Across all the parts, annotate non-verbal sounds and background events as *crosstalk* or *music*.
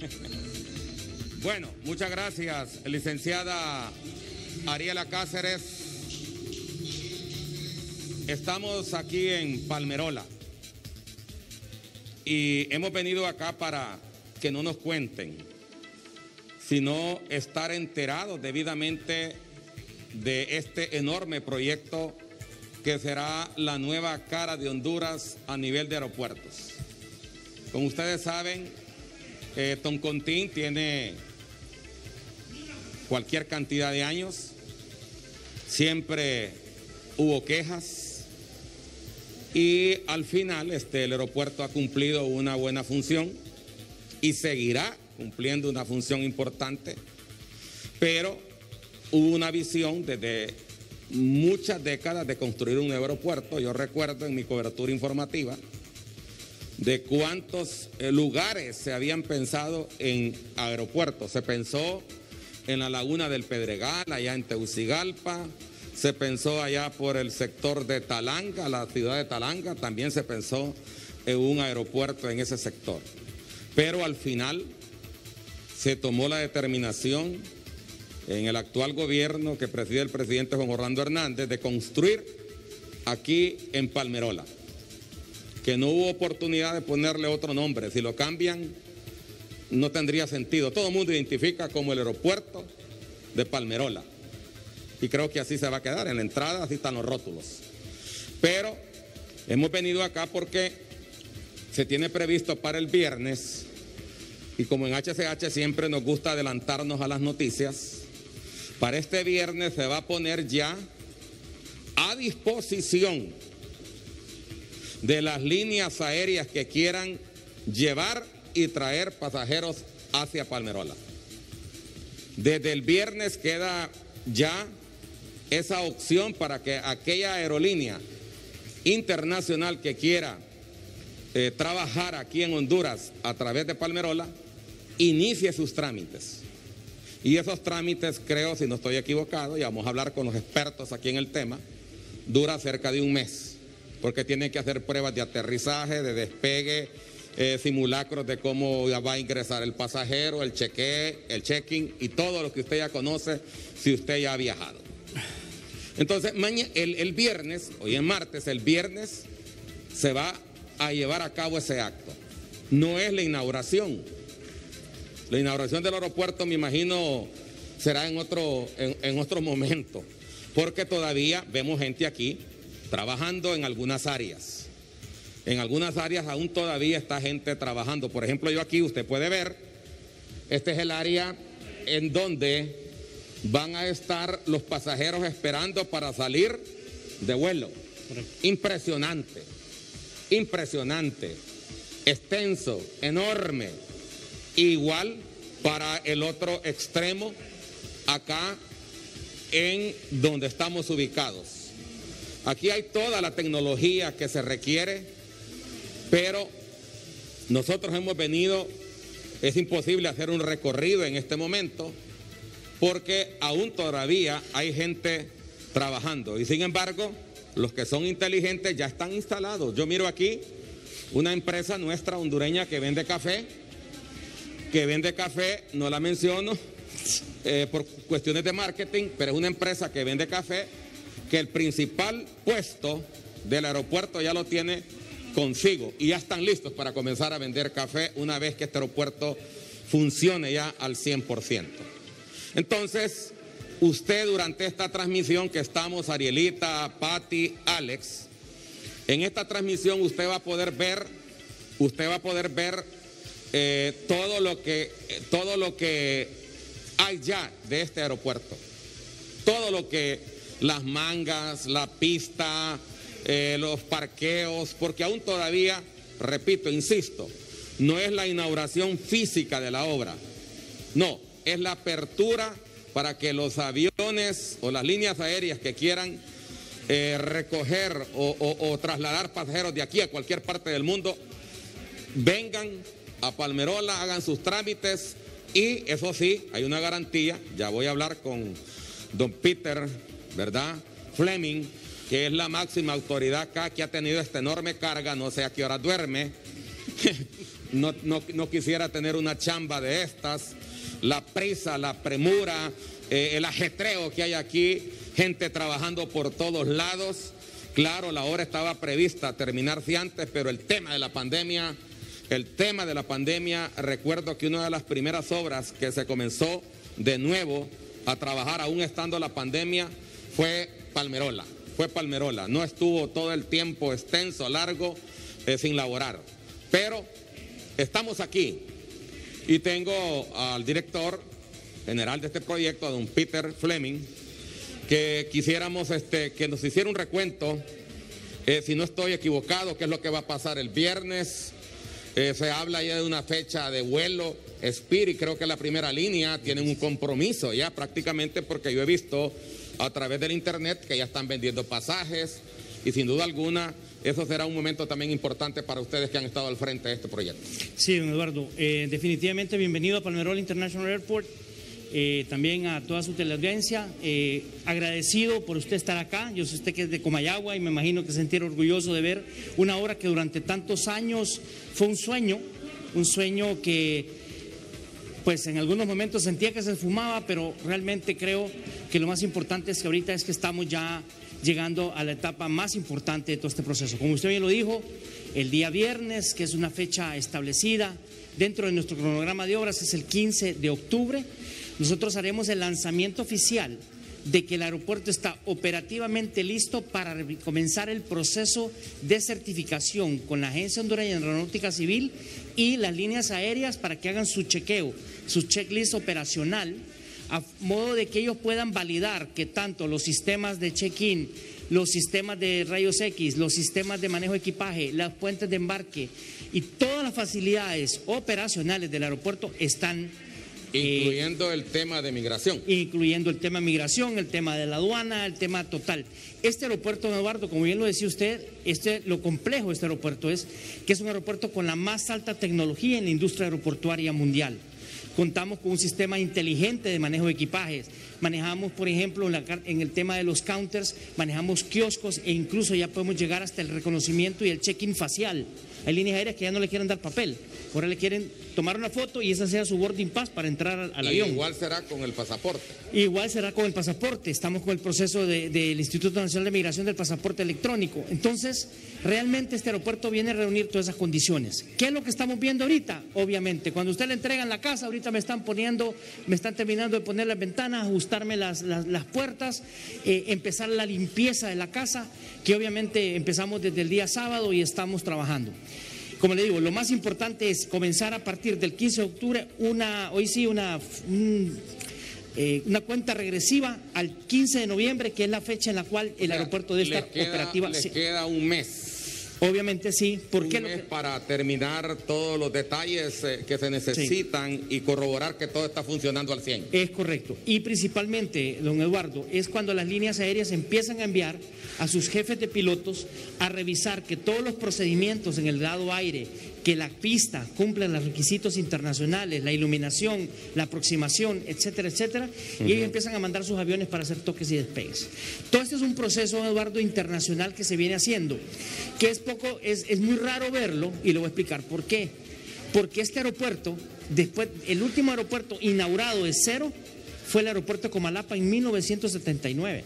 *laughs* Bueno, muchas gracias, licenciada Ariela Cáceres. Estamos aquí en Palmerola y hemos venido acá para que no nos cuenten, sino estar enterados debidamente de este enorme proyecto que será la nueva cara de Honduras a nivel de aeropuertos. Como ustedes saben, eh, Toncontín tiene cualquier cantidad de años, siempre hubo quejas. Y al final este, el aeropuerto ha cumplido una buena función y seguirá cumpliendo una función importante, pero hubo una visión desde muchas décadas de construir un aeropuerto. Yo recuerdo en mi cobertura informativa de cuántos eh, lugares se habían pensado en aeropuertos. Se pensó en la laguna del Pedregal, allá en Teucigalpa, se pensó allá por el sector de Talanga, la ciudad de Talanga, también se pensó en un aeropuerto en ese sector. Pero al final se tomó la determinación en el actual gobierno que preside el presidente Juan Orlando Hernández de construir aquí en Palmerola, que no hubo oportunidad de ponerle otro nombre. Si lo cambian, no tendría sentido. Todo el mundo identifica como el aeropuerto de Palmerola. Y creo que así se va a quedar. En la entrada así están los rótulos. Pero hemos venido acá porque se tiene previsto para el viernes, y como en HCH siempre nos gusta adelantarnos a las noticias, para este viernes se va a poner ya a disposición de las líneas aéreas que quieran llevar y traer pasajeros hacia Palmerola. Desde el viernes queda ya esa opción para que aquella aerolínea internacional que quiera eh, trabajar aquí en Honduras a través de Palmerola inicie sus trámites. Y esos trámites, creo, si no estoy equivocado, y vamos a hablar con los expertos aquí en el tema, dura cerca de un mes, porque tienen que hacer pruebas de aterrizaje, de despegue, eh, simulacros de cómo va a ingresar el pasajero, el cheque, el check-in y todo lo que usted ya conoce si usted ya ha viajado. Entonces, el, viernes, hoy es martes, el viernes se va a llevar a cabo ese acto. No es la inauguración, la inauguración del aeropuerto, me imagino, será en otro, en, otro momento, porque todavía vemos gente aquí trabajando en algunas áreas. En algunas áreas aún todavía está gente trabajando. Por ejemplo, yo aquí, usted puede ver, este es el área en donde van a estar los pasajeros esperando para salir de vuelo. Impresionante, impresionante, extenso, enorme. Igual para el otro extremo, acá en donde estamos ubicados. Aquí hay toda la tecnología que se requiere, pero nosotros hemos venido, es imposible hacer un recorrido en este momento, porque aún todavía hay gente trabajando. Y sin embargo, los que son inteligentes ya están instalados. Yo miro aquí una empresa nuestra hondureña que vende café que vende café, no la menciono eh, por cuestiones de marketing, pero es una empresa que vende café, que el principal puesto del aeropuerto ya lo tiene consigo y ya están listos para comenzar a vender café una vez que este aeropuerto funcione ya al 100%. Entonces, usted durante esta transmisión que estamos, Arielita, Patti, Alex, en esta transmisión usted va a poder ver, usted va a poder ver eh, todo, lo que, todo lo que hay ya de este aeropuerto. Todo lo que las mangas, la pista, eh, los parqueos, porque aún todavía, repito, insisto, no es la inauguración física de la obra, no, es la apertura para que los aviones o las líneas aéreas que quieran eh, recoger o trasladar pasajeros de aquí a cualquier parte del mundo vengan a Palmerola, hagan sus trámites y eso sí, hay una garantía, ya voy a hablar con don Peter, ¿verdad? Fleming, que es la máxima autoridad acá, que ha tenido esta enorme carga, no sé a qué hora duerme, *laughs* no, quisiera tener una chamba de estas, la prisa, la premura, eh, el ajetreo que hay aquí, gente trabajando por todos lados. Claro, la hora estaba prevista terminarse antes, pero el tema de la pandemia, el tema de la pandemia, recuerdo que una de las primeras obras que se comenzó de nuevo a trabajar, aún estando la pandemia, fue Palmerola. Fue Palmerola. No estuvo todo el tiempo extenso, largo, eh, sin laborar. Pero estamos aquí y tengo al director general de este proyecto, a don Peter Fleming, que quisiéramos este, que nos hiciera un recuento, eh, si no estoy equivocado, qué es lo que va a pasar el viernes. Eh, se habla ya de una fecha de vuelo. Spirit, creo que la primera línea, tienen un compromiso ya prácticamente porque yo he visto a través del internet que ya están vendiendo pasajes y sin duda alguna eso será un momento también importante para ustedes que han estado al frente de este proyecto. Sí, don Eduardo, eh, definitivamente bienvenido a Palmerol International Airport. Eh, también a toda su teleaudiencia, eh, agradecido por usted estar acá. Yo sé usted que es de Comayagua y me imagino que se sentir orgulloso de ver una obra que durante tantos años fue un sueño, un sueño que pues en algunos momentos sentía que se fumaba, pero realmente creo que lo más importante es que ahorita es que estamos ya llegando a la etapa más importante de todo este proceso. Como usted bien lo dijo, el día viernes, que es una fecha establecida dentro de nuestro cronograma de obras, es el 15 de octubre, nosotros haremos el lanzamiento oficial de que el aeropuerto está operativamente listo para comenzar el proceso de certificación con la Agencia Hondureña de Aeronáutica Civil y las líneas aéreas para que hagan su chequeo, su checklist operacional a modo de que ellos puedan validar que tanto los sistemas de check-in, los sistemas de rayos X, los sistemas de manejo de equipaje, las puentes de embarque y todas las facilidades operacionales del aeropuerto están eh, Incluyendo el tema de migración. Incluyendo el tema de migración, el tema de la aduana, el tema total. Este aeropuerto, Eduardo, como bien lo decía usted, este, lo complejo de este aeropuerto es que es un aeropuerto con la más alta tecnología en la industria aeroportuaria mundial. Contamos con un sistema inteligente de manejo de equipajes. Manejamos, por ejemplo, en, el tema de los counters, manejamos kioscos e incluso ya podemos llegar hasta el reconocimiento y el check-in facial. Hay líneas aéreas que ya no le quieren dar papel, ahora le quieren tomar una foto y esa sea su boarding pass para entrar al, avión. Igual será con el pasaporte. Igual será con el pasaporte. Estamos con el proceso del Instituto Nacional de Migración del pasaporte electrónico. Entonces, realmente este aeropuerto viene a reunir todas esas condiciones. ¿Qué es lo que estamos viendo ahorita? Obviamente, cuando usted le entrega en la casa, ahorita me están poniendo, me están terminando de poner las ventanas, ajustarme las, las, puertas, eh, empezar la limpieza de la casa, que obviamente empezamos desde el día sábado y estamos trabajando. Como le digo, lo más importante es comenzar a partir del 15 de octubre una, hoy sí, una, eh, una cuenta regresiva al 15 de noviembre, que es la fecha en la cual el aeropuerto debe estar operativa. Le queda un mes. Obviamente sí. ¿Por qué? para terminar todos los detalles eh, que se necesitan y corroborar que todo está funcionando al 100. Es correcto. Y principalmente, don Eduardo, es cuando las líneas aéreas empiezan a enviar a sus jefes de pilotos a revisar que todos los procedimientos en el lado aire, que la pista cumpla los requisitos internacionales, la iluminación, la aproximación, etcétera, etcétera, y ellos empiezan a mandar sus aviones para hacer toques y despegues. Todo esto es un proceso, Eduardo, internacional que se viene haciendo, que es poco, es, es muy raro verlo, y le voy a explicar por qué. Porque este aeropuerto, después, el último aeropuerto inaugurado es cero, fue el aeropuerto de Comalapa en 1979.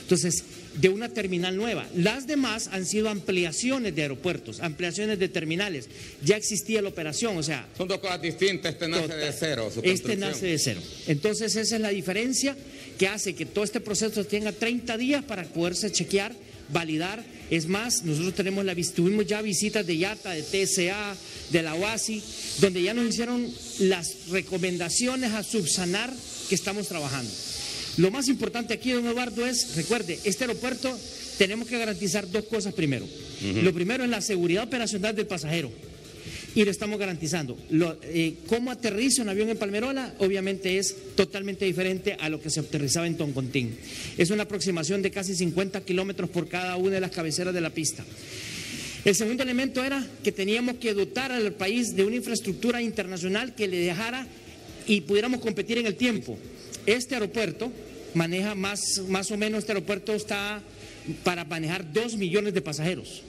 Entonces, de una terminal nueva. Las demás han sido ampliaciones de aeropuertos, ampliaciones de terminales. Ya existía la operación, o sea... Son dos cosas distintas, este nace de cero. este nace de cero. Entonces, esa es la diferencia que hace que todo este proceso tenga 30 días para poderse chequear, validar. Es más, nosotros tenemos la, tuvimos ya visitas de IATA, de TSA, de la OASI, donde ya nos hicieron las recomendaciones a subsanar que estamos trabajando. Lo más importante aquí, don Eduardo, es, recuerde, este aeropuerto tenemos que garantizar dos cosas primero. Lo primero es la seguridad operacional del pasajero. Y lo estamos garantizando. Eh, ¿Cómo aterriza un avión en Palmerola? Obviamente es totalmente diferente a lo que se aterrizaba en Toncontín. Es una aproximación de casi 50 kilómetros por cada una de las cabeceras de la pista. El segundo elemento era que teníamos que dotar al país de una infraestructura internacional que le dejara y pudiéramos competir en el tiempo. Este aeropuerto maneja más, más o menos, este aeropuerto está para manejar dos millones de pasajeros.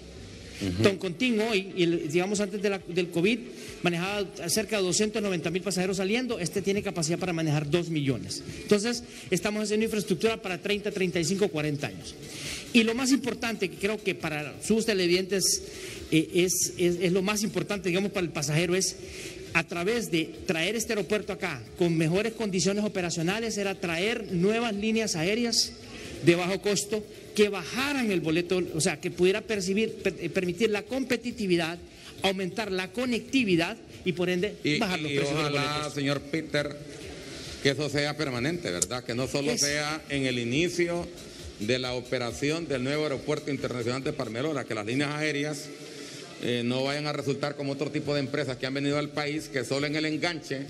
Toncontín hoy, y digamos antes del COVID, manejaba cerca de 290 mil pasajeros saliendo, este tiene capacidad para manejar 2 millones. Entonces, estamos haciendo infraestructura para 30, 35, 40 años. Y lo más importante, que creo que para sus televidentes eh, es, es lo más importante, digamos, para el pasajero, es a través de traer este aeropuerto acá con mejores condiciones operacionales, era traer nuevas líneas aéreas de bajo costo que bajaran el boleto, o sea, que pudiera percibir, eh, permitir la competitividad, aumentar la conectividad y por ende bajar los precios. Ojalá, señor Peter, que eso sea permanente, ¿verdad? Que no solo sea en el inicio de la operación del nuevo aeropuerto internacional de Palmerola, que las líneas aéreas eh, no vayan a resultar como otro tipo de empresas que han venido al país, que solo en el enganche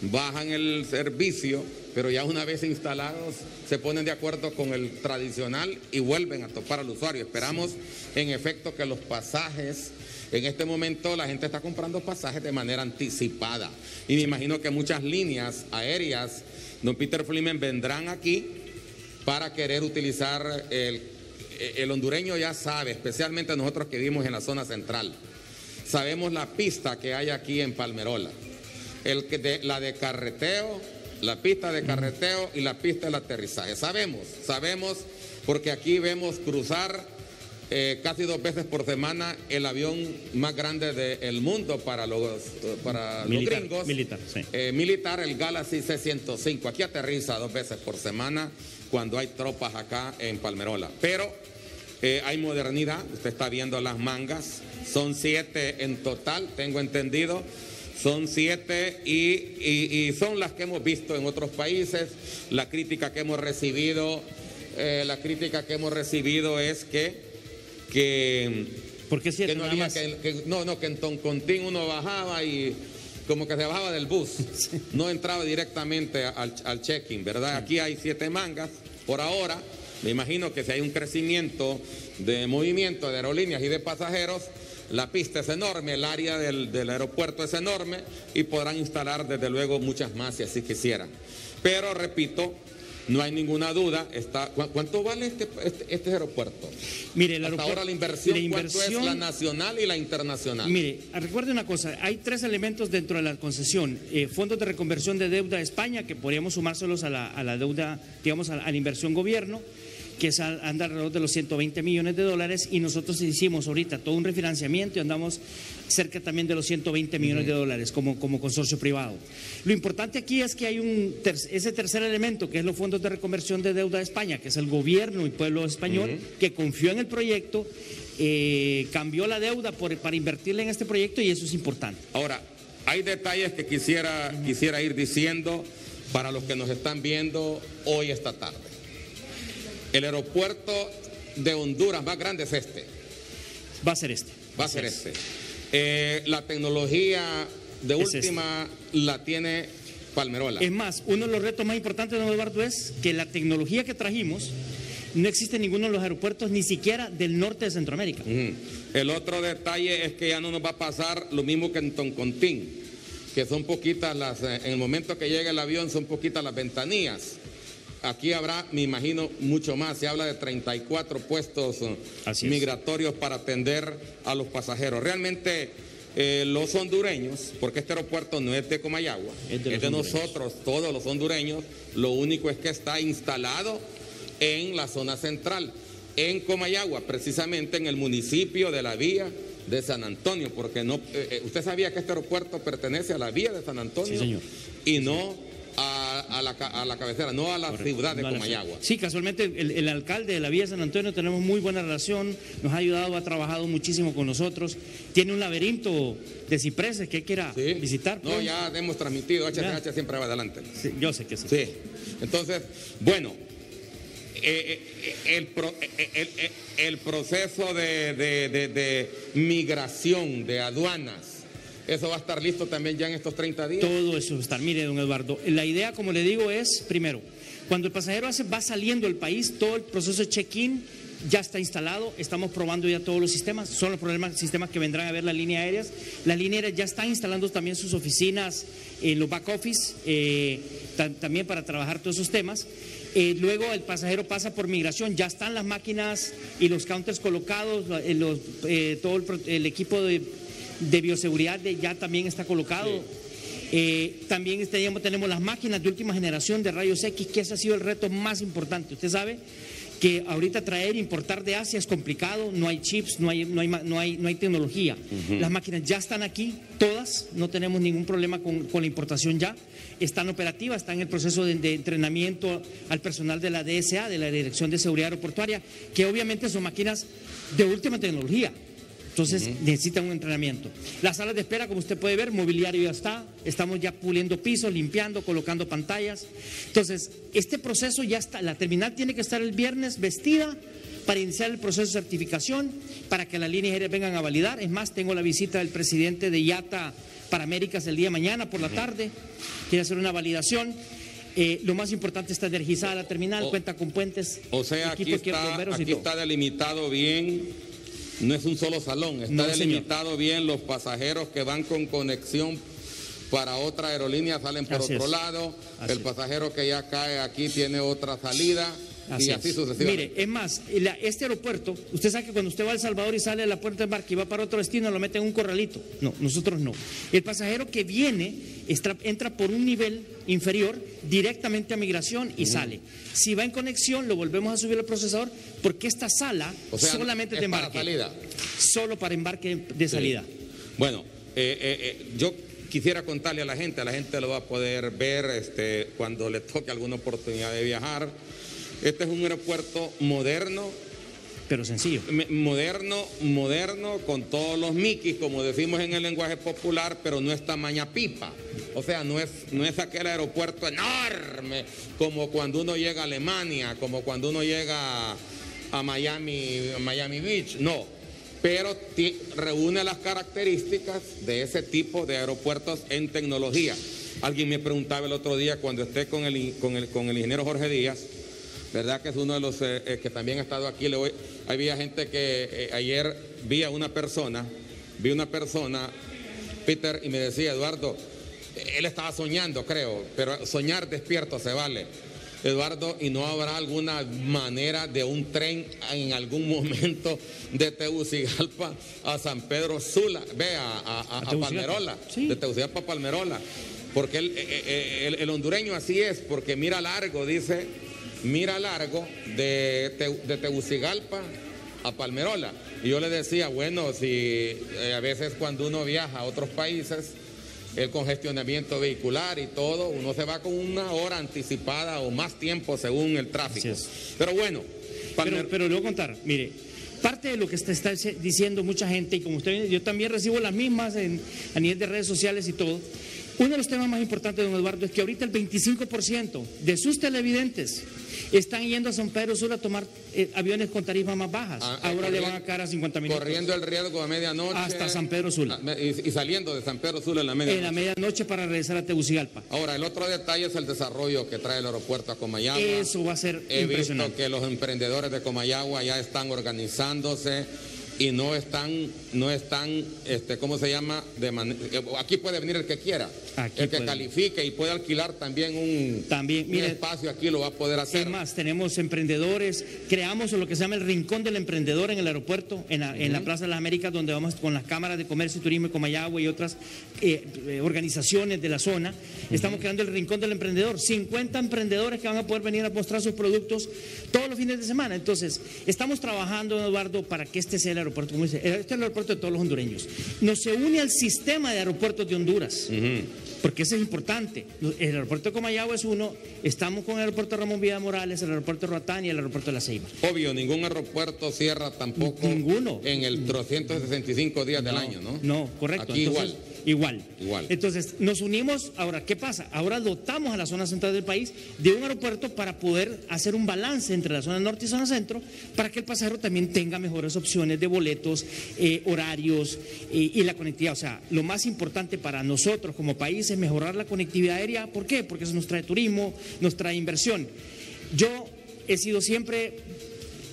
bajan el servicio, pero ya una vez instalados se ponen de acuerdo con el tradicional y vuelven a topar al usuario. Esperamos en efecto que los pasajes, en este momento la gente está comprando pasajes de manera anticipada y me imagino que muchas líneas aéreas, don Peter Flimen, vendrán aquí para querer utilizar el el hondureño ya sabe, especialmente nosotros que vivimos en la zona central, sabemos la pista que hay aquí en Palmerola. El que de, la de carreteo, la pista de carreteo y la pista del aterrizaje. Sabemos, sabemos, porque aquí vemos cruzar eh, casi dos veces por semana el avión más grande del mundo para los, para los gringos. Militar, eh, militar, el Galaxy C-105. Aquí aterriza dos veces por semana cuando hay tropas acá en Palmerola. Pero eh, hay modernidad, usted está viendo las mangas, son siete en total, tengo entendido, son siete y, son las que hemos visto en otros países. La crítica que hemos recibido, eh, la crítica que hemos recibido es que, que, ¿Por qué siete, no, que, no, no, que en Toncontín uno bajaba y como que se bajaba del bus, *laughs* no entraba directamente al, al check-in, ¿verdad? Aquí hay siete mangas por ahora. Me imagino que si hay un crecimiento de movimiento de aerolíneas y de pasajeros, la pista es enorme, el área del, aeropuerto es enorme y podrán instalar desde luego muchas más si así quisieran. Pero repito, no hay ninguna duda. Está, ¿Cuánto vale este, este, este aeropuerto? Mire, el Hasta ahora la inversión, la inversión, ¿cuánto es la nacional y la internacional? Mire, recuerde una cosa, hay tres elementos dentro de la concesión. Eh, fondos de reconversión de deuda de España, que podríamos sumárselos a la, a la deuda, digamos, a la inversión gobierno que anda alrededor de los 120 millones de dólares y nosotros hicimos ahorita todo un refinanciamiento y andamos cerca también de los 120 millones de dólares como, como consorcio privado. Lo importante aquí es que hay un ese tercer elemento que es los fondos de reconversión de deuda de España, que es el gobierno y pueblo español que confió en el proyecto, eh, cambió la deuda para invertirle en este proyecto y eso es importante. Ahora, hay detalles que quisiera, quisiera ir diciendo para los que nos están viendo hoy esta tarde. El aeropuerto de Honduras más grande es este. Va a ser este. Va a ser este. Eh, la tecnología de última la tiene Palmerola. Es más, uno de los retos más importantes, don Eduardo, es que la tecnología que trajimos no existe en ninguno de los aeropuertos, ni siquiera del norte de Centroamérica. El otro detalle es que ya no nos va a pasar lo mismo que en Toncontín, que son poquitas las, eh, en el momento que llega el avión, son poquitas las ventanillas. Aquí habrá, me imagino, mucho más. Se habla de 34 puestos uh, migratorios para atender a los pasajeros. Realmente eh, los hondureños, porque este aeropuerto no es de Comayagua, es de, nosotros, todos los hondureños, lo único es que está instalado en la zona central, en Comayagua, precisamente en el municipio de la vía de San Antonio, porque no, eh, eh, usted sabía que este aeropuerto pertenece a la vía de San Antonio y no a, la, cabecera, no a la ciudad de Comayagua. Sí, casualmente el, alcalde de la Villa de San Antonio tenemos muy buena relación, nos ha ayudado, ha trabajado muchísimo con nosotros. Tiene un laberinto de cipreses que quiera visitar. No, pues. ya hemos transmitido, HTH siempre va adelante. yo sé que sí. Sí, entonces, bueno, eh, eh, eh, el, proceso de migración de aduanas ¿Eso va a estar listo también ya en estos 30 días? Todo eso va a estar. Mire, don Eduardo, la idea, como le digo, es, primero, cuando el pasajero hace, va saliendo del país, todo el proceso de check-in ya está instalado, estamos probando ya todos los sistemas, son los problemas, sistemas que vendrán a ver las líneas aéreas. Las líneas aéreas ya están instalando también sus oficinas en los back office, eh, también para trabajar todos esos temas. Eh, luego el pasajero pasa por migración, ya están las máquinas y los counters colocados, eh, todo el, el equipo de, de bioseguridad de- ya también está colocado. Eh, también tenemos, tenemos las máquinas de última generación de rayos X, que ese ha sido el reto más importante. Usted sabe que ahorita traer, importar de Asia es complicado, no hay chips, no hay, no hay, no hay, no hay tecnología. Las máquinas ya están aquí, todas, no tenemos ningún problema con, con la importación ya. Están operativas, están en el proceso de, de entrenamiento al personal de la DSA, de la Dirección de Seguridad Aeroportuaria, que obviamente son máquinas de última tecnología. Entonces necesitan un entrenamiento. Las salas de espera, como usted puede ver, mobiliario ya está. Estamos ya puliendo pisos, limpiando, colocando pantallas. Entonces, este proceso ya está. La terminal tiene que estar el viernes vestida para iniciar el proceso de certificación, para que las líneas aéreas vengan a validar. Es más, tengo la visita del presidente de IATA para Américas el día de mañana por la tarde. Quiere hacer una validación. Eh, lo más importante está energizada la terminal, O- cuenta con puentes, O sea, aquí está, aquí está delimitado bien, no es un solo salón, está No, señor. delimitado bien los pasajeros que van con conexión para otra aerolínea salen por Así otro es. lado, Así el pasajero que ya cae aquí tiene otra salida Así y así es. sucesivamente. Mire, es más, la- este aeropuerto, usted sabe que cuando usted va a El Salvador y sale de la puerta de embarque y va para otro destino, lo mete en un corralito. No, nosotros no. El pasajero que viene entra por un nivel inferior directamente a migración y sale. Si va en conexión, lo volvemos a subir al procesador porque esta sala o sea, solamente es de para embarque. salida. Solo para embarque de salida. Bueno, eh, eh, eh, yo quisiera contarle a la gente, a la gente lo va a poder ver este, cuando le toque alguna oportunidad de viajar. Este es un aeropuerto moderno, Pero sencillo. moderno, moderno, con todos los miquis, como decimos en el lenguaje popular, pero no es tamaña pipa. O sea, no es, no es aquel aeropuerto enorme, como cuando uno llega a Alemania, como cuando uno llega a Miami, a Miami Beach, no. Pero reúne las características de ese tipo de aeropuertos en tecnología. Alguien me preguntaba el otro día cuando esté con el, con el, con el ingeniero Jorge Díaz, ¿verdad? Que es uno de los eh, eh, que también ha estado aquí. Le voy- había gente que eh, ayer vi a una persona, vi una persona, Peter, y me decía, Eduardo, él estaba soñando, creo, pero soñar despierto se vale. Eduardo, ¿y no habrá alguna manera de un tren en algún momento de Tegucigalpa a San Pedro Sula? Ve, a, a- a- a. Palmerola, Sí. de Tegucigalpa a Palmerola. Porque el, el- el hondureño así es, porque mira largo, dice, mira largo de, Te- de Tegucigalpa a Palmerola. Y yo le decía, bueno, si eh, a veces cuando uno viaja a otros países, el congestionamiento vehicular y todo, uno se va con una hora anticipada o más tiempo según el tráfico. Pero bueno, Palmer- Pero, pero le voy a contar, mire, parte de lo que está, está diciendo mucha gente, y como usted, yo también recibo las mismas en- a nivel de redes sociales y todo, uno de los temas más importantes, don Eduardo, es que ahorita el 25% de sus televidentes están yendo a San Pedro Sur a tomar eh, aviones con tarifas más bajas. Ah, Ahora le van a caer a 50 mil. corriendo el riesgo a medianoche. Hasta San Pedro Sula. Ah, Y, y saliendo de San Pedro Sula en la medianoche. En la medianoche para regresar a Tegucigalpa. Ahora, el otro detalle es el desarrollo que trae el aeropuerto a Comayagua. Eso va a ser He visto impresionante. que los emprendedores de Comayagua ya están organizándose y no están, no están, este, ¿cómo se llama? De eh, aquí puede venir el que quiera, Aquí el que puede. califique y puede alquilar también un, También, un espacio aquí lo va a poder hacer. Es más, tenemos emprendedores, creamos lo que se llama el Rincón del Emprendedor en el aeropuerto, en la, en la Plaza de las Américas, donde vamos con las cámaras de comercio y turismo de Comayagua y otras eh, eh, organizaciones de la zona. Estamos creando el Rincón del Emprendedor, 50 emprendedores que van a poder venir a mostrar sus productos todos los fines de semana. Entonces, estamos trabajando, Eduardo, para que este sea el aeropuerto, como dice, este es el aeropuerto de todos los hondureños. Nos se une al sistema de aeropuertos de Honduras. Porque eso es importante. El aeropuerto de Comayagua es uno, estamos con el aeropuerto Ramón Villa Morales, el aeropuerto de Roatán y el aeropuerto de La Ceiba. Obvio, ningún aeropuerto cierra tampoco Ninguno. en el 365 días del año, ¿no? No, correcto. Aquí Entonces, igual. Igual. Igual. Entonces, nos unimos, ahora, ¿qué pasa? Ahora dotamos a la zona central del país de un aeropuerto para poder hacer un balance entre la zona norte y zona centro, para que el pasajero también tenga mejores opciones de boletos, eh, horarios eh, y la conectividad. O sea, lo más importante para nosotros como país es mejorar la conectividad aérea. ¿Por qué? Porque eso nos trae turismo, nos trae inversión. Yo he sido siempre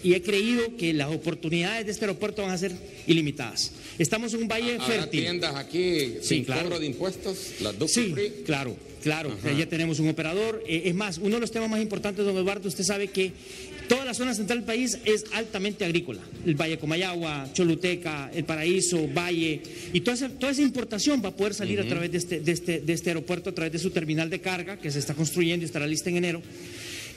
y he creído que las oportunidades de este aeropuerto van a ser ilimitadas. Estamos en un valle ¿Habrá fértil. tiendas aquí Sí, sin claro. cobro de impuestos? Las duty Sí, free. claro, claro. Ya tenemos un operador. Eh, es más, uno de los temas más importantes, don Eduardo, usted sabe que toda la zona central del país es altamente agrícola. El Valle Comayagua, Choluteca, El Paraíso, Valle. Y toda esa, toda esa importación va a poder salir a través de este, de, este, de este aeropuerto, a través de su terminal de carga, que se está construyendo y estará lista en enero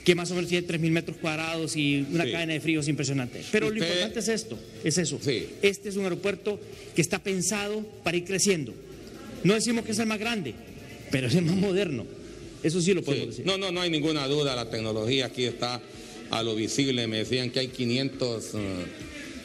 que más o menos tiene 3.000 metros cuadrados y una Sí. cadena de fríos impresionante. Pero lo importante es esto, es eso. Sí. Este es un aeropuerto que está pensado para ir creciendo. No decimos que es el más grande, pero es el más moderno. Eso sí lo podemos Sí. decir. No, no, no hay ninguna duda. La tecnología aquí está a lo visible. Me decían que hay 500 eh,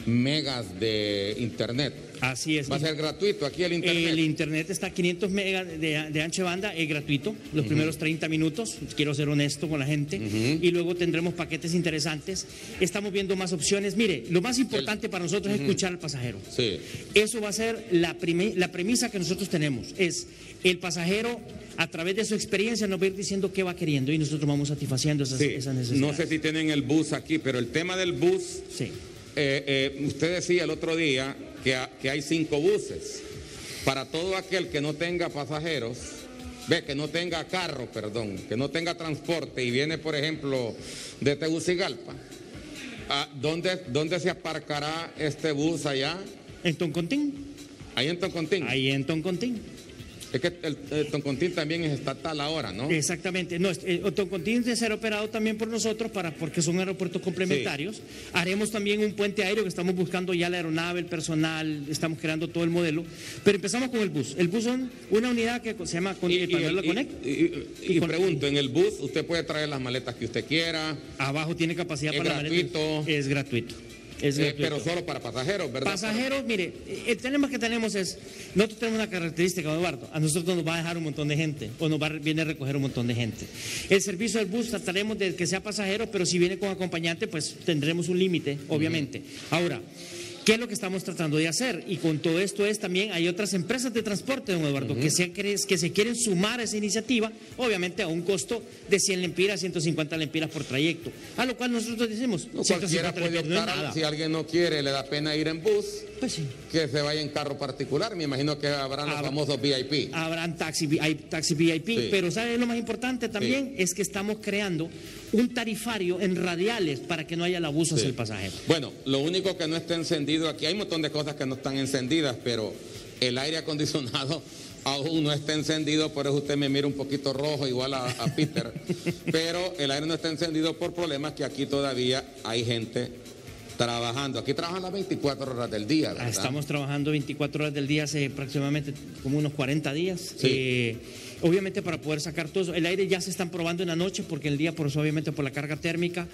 megas de internet. Así es. Va a ser gratuito aquí el internet. El internet está a 500 megas de, de ancha de banda, es gratuito, los primeros 30 minutos, quiero ser honesto con la gente, y luego tendremos paquetes interesantes. Estamos viendo más opciones. Mire, lo más importante para nosotros es escuchar al pasajero. Sí. Eso va a ser la premisa que nosotros tenemos. Es el pasajero, a través de su experiencia, nos va a ir diciendo qué va queriendo y nosotros vamos satisfaciendo esas, Sí. esas necesidades. No sé si tienen el bus aquí, pero el tema del bus, Sí. Eh, eh, usted decía el otro día que, que hay cinco buses. Para todo aquel que no tenga pasajeros, ve, que no tenga carro, perdón, que no tenga transporte y viene, por ejemplo, de Tegucigalpa, ¿a ¿dónde, ¿dónde se aparcará este bus allá? En Toncontín. Ahí en Toncontín. Ahí en Toncontín. Es que el, el Toncontín también es estatal ahora, ¿no? Exactamente. No, eh, Toncontín debe ser operado también por nosotros para, porque son aeropuertos complementarios. Haremos también un puente aéreo que estamos buscando ya la aeronave, el personal, estamos creando todo el modelo. Pero empezamos con el bus. El bus son una unidad que se llama con, Y, el y Panuelo el- Connect. y- y- y Y con- pregunto, en el bus usted puede traer las maletas que usted quiera, Abajo tiene capacidad para la maleta. gratuito. Es gratuito. Eh, pero solo para pasajeros, ¿verdad? Pasajeros, mire, el tema que tenemos es, nosotros tenemos una característica, Eduardo, a nosotros nos va a dejar un montón de gente, o nos va a, viene a recoger un montón de gente. El servicio del bus trataremos de que sea pasajero, pero si viene con acompañante, pues tendremos un límite, obviamente. Ahora, ¿qué es lo que estamos tratando de hacer? Y con todo esto es también, hay otras empresas de transporte, don Eduardo, que, se, que se quieren sumar a esa iniciativa, obviamente a un costo de 100 lempiras, 150 lempiras por trayecto, a lo cual nosotros decimos, No, cualquiera 150 puede no optar, nada. si alguien no quiere, le da pena ir en bus, Pues sí. que se vaya en carro particular. Me imagino que habrán los famosos VIP. Habrán taxi, hay taxi VIP, Sí. pero ¿sabes lo más importante también? Es que estamos creando un tarifario en radiales para que no haya el abuso hacia el pasajero. Bueno, lo único que no está encendido aquí, hay un montón de cosas que no están encendidas, pero el aire acondicionado *laughs* aún no está encendido, por eso usted me mira un poquito rojo, igual a, a Peter. *laughs* pero el aire no está encendido por problemas que aquí todavía hay gente trabajando. Aquí trabajan las 24 horas del día, ¿verdad? Estamos trabajando 24 horas del día hace aproximadamente como unos 40 días. Sí. Eh, obviamente para poder sacar todo eso. El aire ya se están probando en la noche porque el día, pues obviamente por la carga térmica,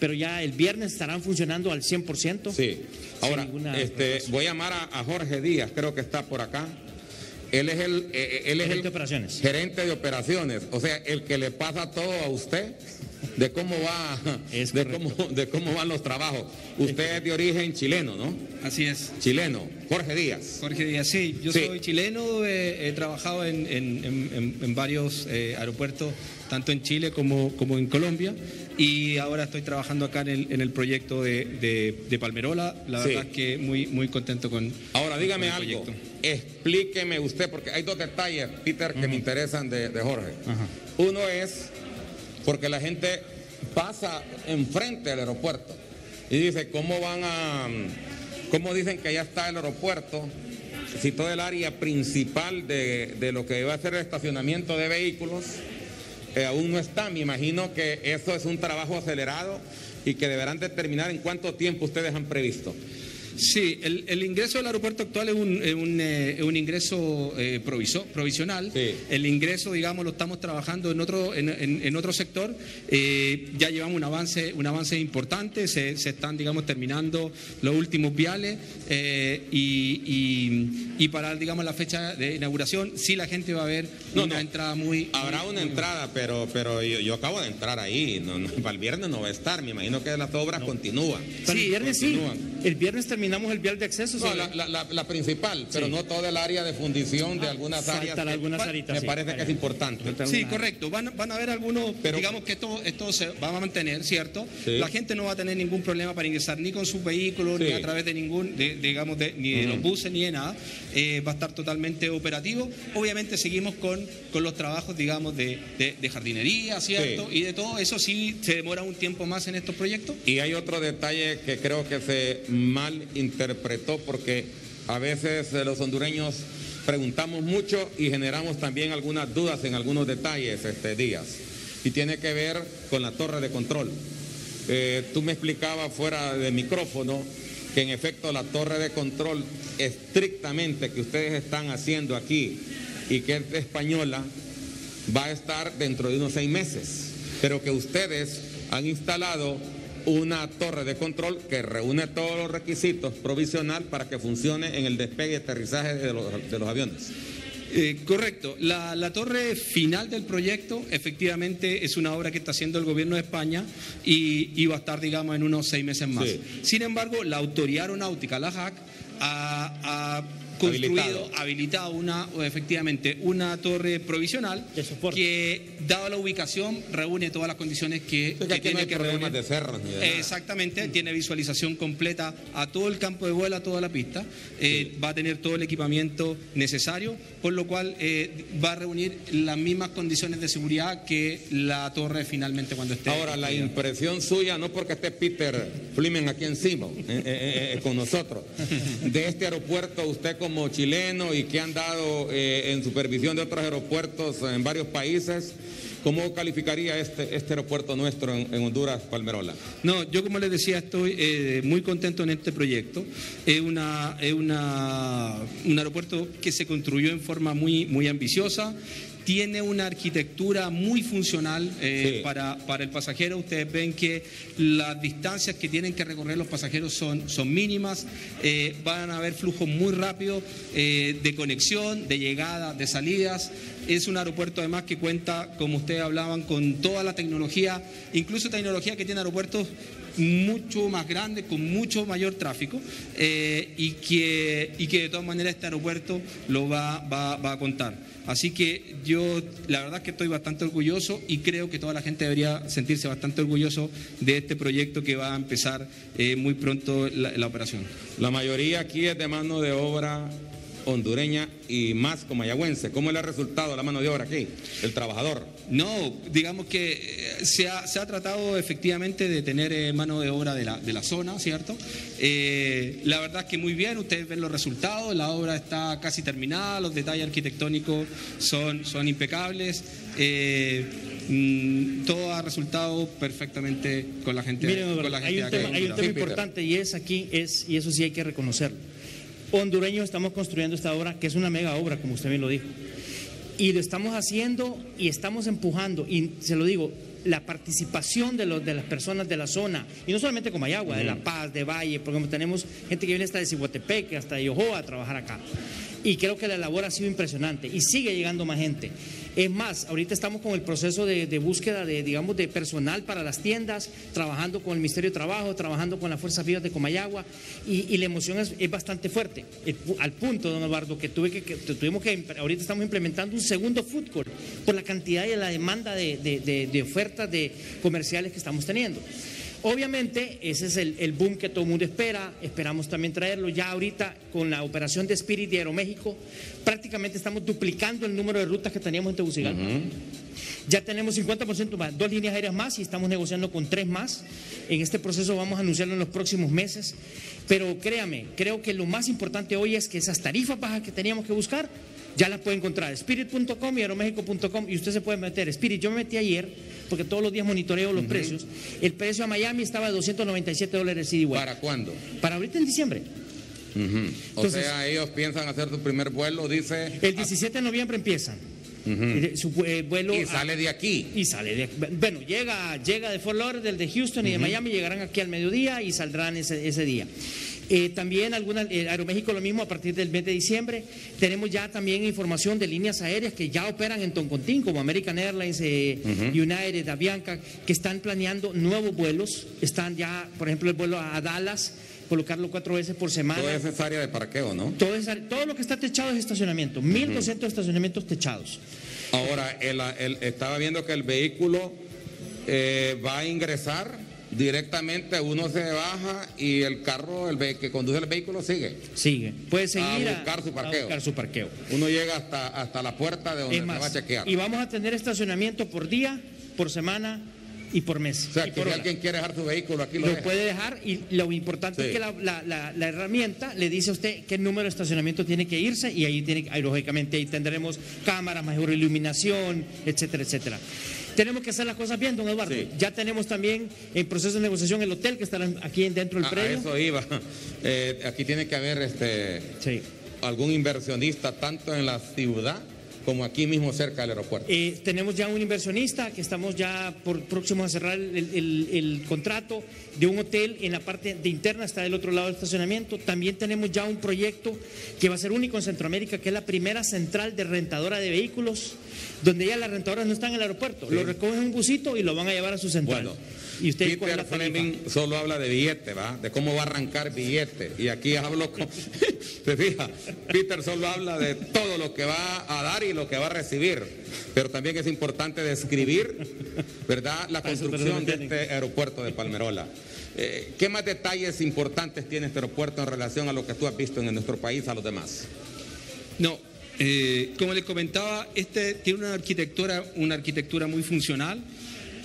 pero ya el viernes estarán funcionando al 100%. Sí. Ahora, este, voy a llamar a, a Jorge Díaz, creo que está por acá. Él es el, eh, él es Gerente el de operaciones. gerente de operaciones, o sea, el que le pasa todo a usted de cómo va, *laughs* Es de cómo, de cómo van los trabajos. Usted es de origen chileno, ¿no? Así es. Chileno, Jorge Díaz. Jorge Díaz, sí, yo Sí. soy chileno, eh, he trabajado en, en- en- en- en varios eh, aeropuertos, tanto en Chile como, como en Colombia, y ahora estoy trabajando acá en el, en el proyecto de, de- de Palmerola, la Sí. verdad que muy, muy contento con Ahora dígame con el algo, explíqueme usted, porque hay dos detalles, Peter, que me interesan de, de Jorge. Uno es porque la gente pasa enfrente del aeropuerto y dice, ¿cómo van a, cómo dicen que ya está el aeropuerto? Si todo el área principal de, de lo que va a ser el estacionamiento de vehículos eh, aún no está. Me imagino que eso es un trabajo acelerado y que deberán determinar en cuánto tiempo ustedes han previsto. Sí, el, el ingreso del aeropuerto actual es un, es un, eh, es un ingreso eh, proviso- provisional. Sí. El ingreso, digamos, lo estamos trabajando en otro, en, en- en otro sector. Eh, ya llevamos un avance, un avance importante, se, se están, digamos, terminando los últimos viales eh, y, y- y para, digamos, la fecha de inauguración, sí la gente va a ver No, una no. entrada muy... Habrá muy- una muy- entrada, pero, pero yo, yo acabo de entrar ahí. No, no, para el viernes no va a estar. Me imagino que las obras continúan. Sí, el viernes sí. El viernes terminamos el vial de acceso. No, la, la- la- la principal, pero Sí. no toda el área de fundición de Ah, algunas faltan áreas. que algunas áreas, Me sí. parece que es importante. Sí, correcto. Van, van a haber algunos, Pero- digamos que esto, esto se va a mantener, ¿cierto? Sí. La gente no va a tener ningún problema para ingresar ni con sus vehículos, Sí. ni a través de ningún, de- digamos, de- ni de los buses, ni de nada. Eh, va a estar totalmente operativo. Obviamente seguimos con, con los trabajos, digamos, de, de- de jardinería, ¿cierto? Sí. Y de todo eso sí se demora un tiempo más en estos proyectos. Y hay otro detalle que creo que se mal interpretó porque a veces eh, los hondureños preguntamos mucho y generamos también algunas dudas en algunos detalles este días. Y tiene que ver con la torre de control. Eh, tú me explicabas fuera de micrófono que en efecto la torre de control estrictamente que ustedes están haciendo aquí y que es española va a estar dentro de unos seis meses, pero que ustedes han instalado una torre de control que reúne todos los requisitos provisional para que funcione en el despegue y aterrizaje de los, de los aviones. Eh, correcto. La, la torre final del proyecto efectivamente es una obra que está haciendo el gobierno de España y, y va a estar, digamos, en unos seis meses más. Sí. Sin embargo, la autoridad aeronáutica, la JAC, ha, ha construido, Habilitado. habilitado, una, efectivamente una torre provisional que, dado la ubicación, reúne todas las condiciones que, Porque que aquí no tiene hay que reunir. de cerros ni de nada. Exactamente, tiene visualización completa a todo el campo de vuelo, a toda la pista, eh, va a tener todo el equipamiento necesario, por lo cual eh, va a reunir las mismas condiciones de seguridad que la torre finalmente cuando esté. Ahora, la impresión suya, no porque esté Peter Flimen aquí encima, eh, con nosotros, *laughs* de este aeropuerto, usted como chileno y que han dado eh, en supervisión de otros aeropuertos en varios países, ¿cómo calificaría este, este aeropuerto nuestro en, Honduras, Palmerola? No, yo como les decía estoy eh, muy contento en este proyecto. Es, una, es una, un aeropuerto que se construyó en forma muy, muy ambiciosa. Tiene una arquitectura muy funcional eh, Sí. para, para el pasajero. Ustedes ven que las distancias que tienen que recorrer los pasajeros son, son mínimas. Eh, van a haber flujos muy rápidos eh, de conexión, de llegada, de salidas. Es un aeropuerto además que cuenta, como ustedes hablaban, con toda la tecnología, incluso tecnología que tiene aeropuertos mucho más grandes, con mucho mayor tráfico, eh, y, que, y que de todas maneras este aeropuerto lo va, va, va a contar. Así que yo la verdad es que estoy bastante orgulloso y creo que toda la gente debería sentirse bastante orgulloso de este proyecto que va a empezar eh, muy pronto la- la operación. La mayoría aquí es de mano de obra hondureña y más comayagüense. ¿Cómo le ha resultado la mano de obra aquí, el trabajador? No, digamos que eh, se ha, se ha tratado efectivamente de tener eh, mano de obra de la, de la zona, ¿cierto? Eh, la verdad es que muy bien, ustedes ven los resultados, la obra está casi terminada, los detalles arquitectónicos son, son impecables, eh, mm, todo ha resultado perfectamente con la gente, Miren, con la hay gente un acá. tema, hay un tema importante y es aquí, es, y eso sí hay que reconocerlo. Hondureños estamos construyendo esta obra, que es una mega obra, como usted bien lo dijo. Y lo estamos haciendo y estamos empujando, y se lo digo, la participación de, los, de las personas de la zona, y no solamente como Mayagua, de La Paz, de Valle, porque tenemos gente que viene hasta de Cihuatepec, hasta de Yohoa a trabajar acá. Y creo que la labor ha sido impresionante y sigue llegando más gente. Es más, ahorita estamos con el proceso de, búsqueda de, digamos, de personal para las tiendas, trabajando con el Ministerio de Trabajo, trabajando con las Fuerzas Vivas de Comayagua, y, la emoción es, bastante fuerte. Al punto, don Eduardo, que, tuve que, que tuvimos que, ahorita estamos implementando un segundo food por la cantidad y la demanda de, de- de- de ofertas de comerciales que estamos teniendo. Obviamente, ese es el, el boom que todo el mundo espera. Esperamos también traerlo. Ya ahorita, con la operación de Spirit de Aeroméxico, prácticamente estamos duplicando el número de rutas que teníamos en Tegucigalpa. Ya tenemos 50% más, dos líneas aéreas más y estamos negociando con tres más. En este proceso vamos a anunciarlo en los próximos meses. Pero créame, creo que lo más importante hoy es que esas tarifas bajas que teníamos que buscar, ya las puede encontrar. Spirit.com y aeroméxico.com y usted se puede meter. Spirit, yo me metí ayer porque todos los días monitoreo los precios. El precio a Miami estaba de 297 dólares y. ¿Para cuándo? Para ahorita en diciembre. O Entonces- sea, ellos piensan hacer su primer vuelo, dice, El 17 de noviembre empiezan. Su eh, vuelo y a- sale de aquí. Y sale de, bueno, llega, llega de Fort Lauderdale, de Houston y de Miami, llegarán aquí al mediodía y saldrán ese, ese día. Eh, también algunas, eh, Aeroméxico lo mismo a partir del mes de diciembre. Tenemos ya también información de líneas aéreas que ya operan en Toncontín, como American Airlines, eh, United, Avianca, que están planeando nuevos vuelos. Están ya, por ejemplo, el vuelo a Dallas colocarlo cuatro veces por semana. Todo eso es área de parqueo, ¿no? Todo, es- todo lo que está techado es estacionamiento, 1.200 estacionamientos techados. Ahora, el- el- estaba viendo que el vehículo eh, va a ingresar directamente, uno se baja y el carro, el que conduce el vehículo sigue. Sigue. Puede seguir buscar su parqueo. a buscar su parqueo. Uno llega hasta, hasta la puerta de donde se va a chequear. y vamos a tener estacionamiento por día, por semana y por mes. O sea, que si alguien quiere dejar su vehículo aquí lo, lo deja. puede dejar y lo importante Sí. es que la, la- la- la herramienta le dice a usted qué número de estacionamiento tiene que irse y ahí tiene, ahí, lógicamente ahí tendremos cámaras, mayor iluminación, etcétera, etcétera. Tenemos que hacer las cosas bien, don Eduardo. Sí. Ya tenemos también en proceso de negociación el hotel que estará aquí dentro del A- a, predio. eso iba. Eh, aquí tiene que haber este Sí. algún inversionista tanto en la ciudad como aquí mismo cerca del aeropuerto. Eh, tenemos ya un inversionista que estamos ya por próximos a cerrar el, el- el contrato de un hotel en la parte de interna, está del otro lado del estacionamiento. También tenemos ya un proyecto que va a ser único en Centroamérica, que es la primera central de rentadora de vehículos, donde ya las rentadoras no están en el aeropuerto. Sí. Lo recogen en un busito y lo van a llevar a su central. Bueno, y usted coge Peter. Fleming solo habla de billete, ¿va? De cómo va a arrancar billete. Y aquí hablo con... *laughs* ¿Te fijas? Peter solo habla de todo lo que va a dar y lo que va a recibir. Pero también es importante describir, ¿verdad? La Ah, construcción de este aeropuerto de Palmerola. Eh, ¿Qué más detalles importantes tiene este aeropuerto en relación a lo que tú has visto en nuestro país a los demás? No, eh, como les comentaba, este tiene una arquitectura, una arquitectura muy funcional.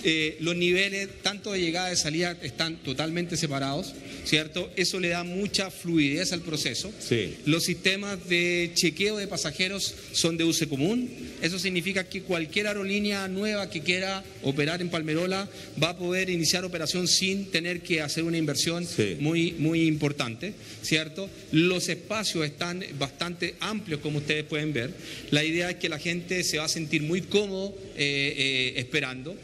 Eh, los niveles, tanto de llegada y de salida, están totalmente separados, ¿cierto? Eso le da mucha fluidez al proceso. Sí. Los sistemas de chequeo de pasajeros son de uso común. Eso significa que cualquier aerolínea nueva que quiera operar en Palmerola va a poder iniciar operación sin tener que hacer una inversión Sí. muy, muy importante, ¿cierto? Los espacios están bastante amplios, como ustedes pueden ver. La idea es que la gente se va a sentir muy cómodo eh, eh, esperando.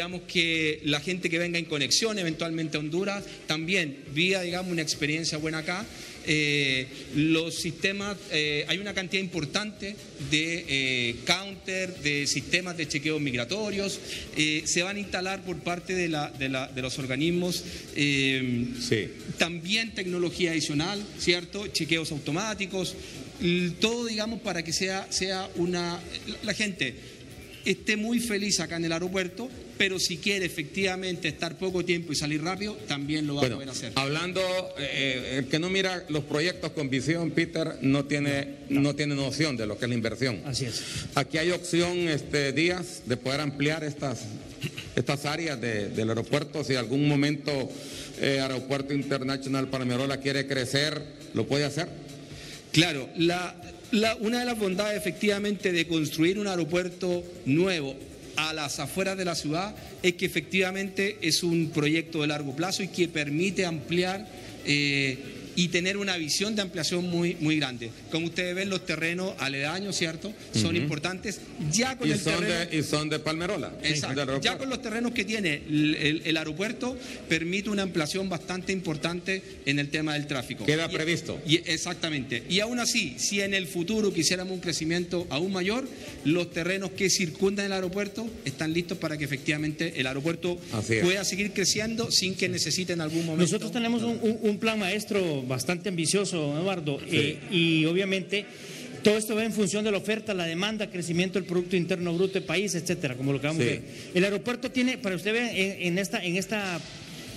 Esperamos que la gente que venga en conexión eventualmente a Honduras también viva, digamos, una experiencia buena acá. Eh, los sistemas, eh, hay una cantidad importante de eh, counter, de sistemas de chequeos migratorios, se van a instalar por parte de, la- de la- de los organismos Sí. también tecnología adicional, ¿cierto? Chequeos automáticos, todo, digamos, para que sea, sea una... La gente esté muy feliz acá en el aeropuerto, pero si quiere efectivamente estar poco tiempo y salir rápido, también lo va a poder hacer. hablando, eh, el que no mira los proyectos con visión, Peter, no tiene, no tiene noción de lo que es la inversión. Así es. Aquí hay opción, este, Díaz, de poder ampliar estas, estas áreas de- del aeropuerto. Si algún momento eh, Aeropuerto Internacional Palmerola quiere crecer, ¿lo puede hacer? Claro, la, la- una de las bondades efectivamente de construir un aeropuerto nuevo a las afueras de la ciudad es que efectivamente es un proyecto de largo plazo y que permite ampliar eh, y tener una visión de ampliación muy, muy grande. Como ustedes ven, los terrenos aledaños, ¿cierto? Son importantes. Ya con Y el son, terreno... de, y son de Palmerola. Exacto. Ya con los terrenos que tiene el, el- el aeropuerto, permite una ampliación bastante importante en el tema del tráfico. Queda Y- previsto. y- exactamente. Y aún así, si en el futuro quisiéramos un crecimiento aún mayor, los terrenos que circundan el aeropuerto están listos para que efectivamente el aeropuerto pueda seguir creciendo sin que necesite en algún momento. Nosotros tenemos un plan maestro bastante ambicioso, Eduardo, eh, y obviamente todo esto va en función de la oferta, la demanda, crecimiento del Producto Interno Bruto del país, etcétera, como lo que vamos Sí. a ver. El aeropuerto tiene, para usted ver en, en esta, en esta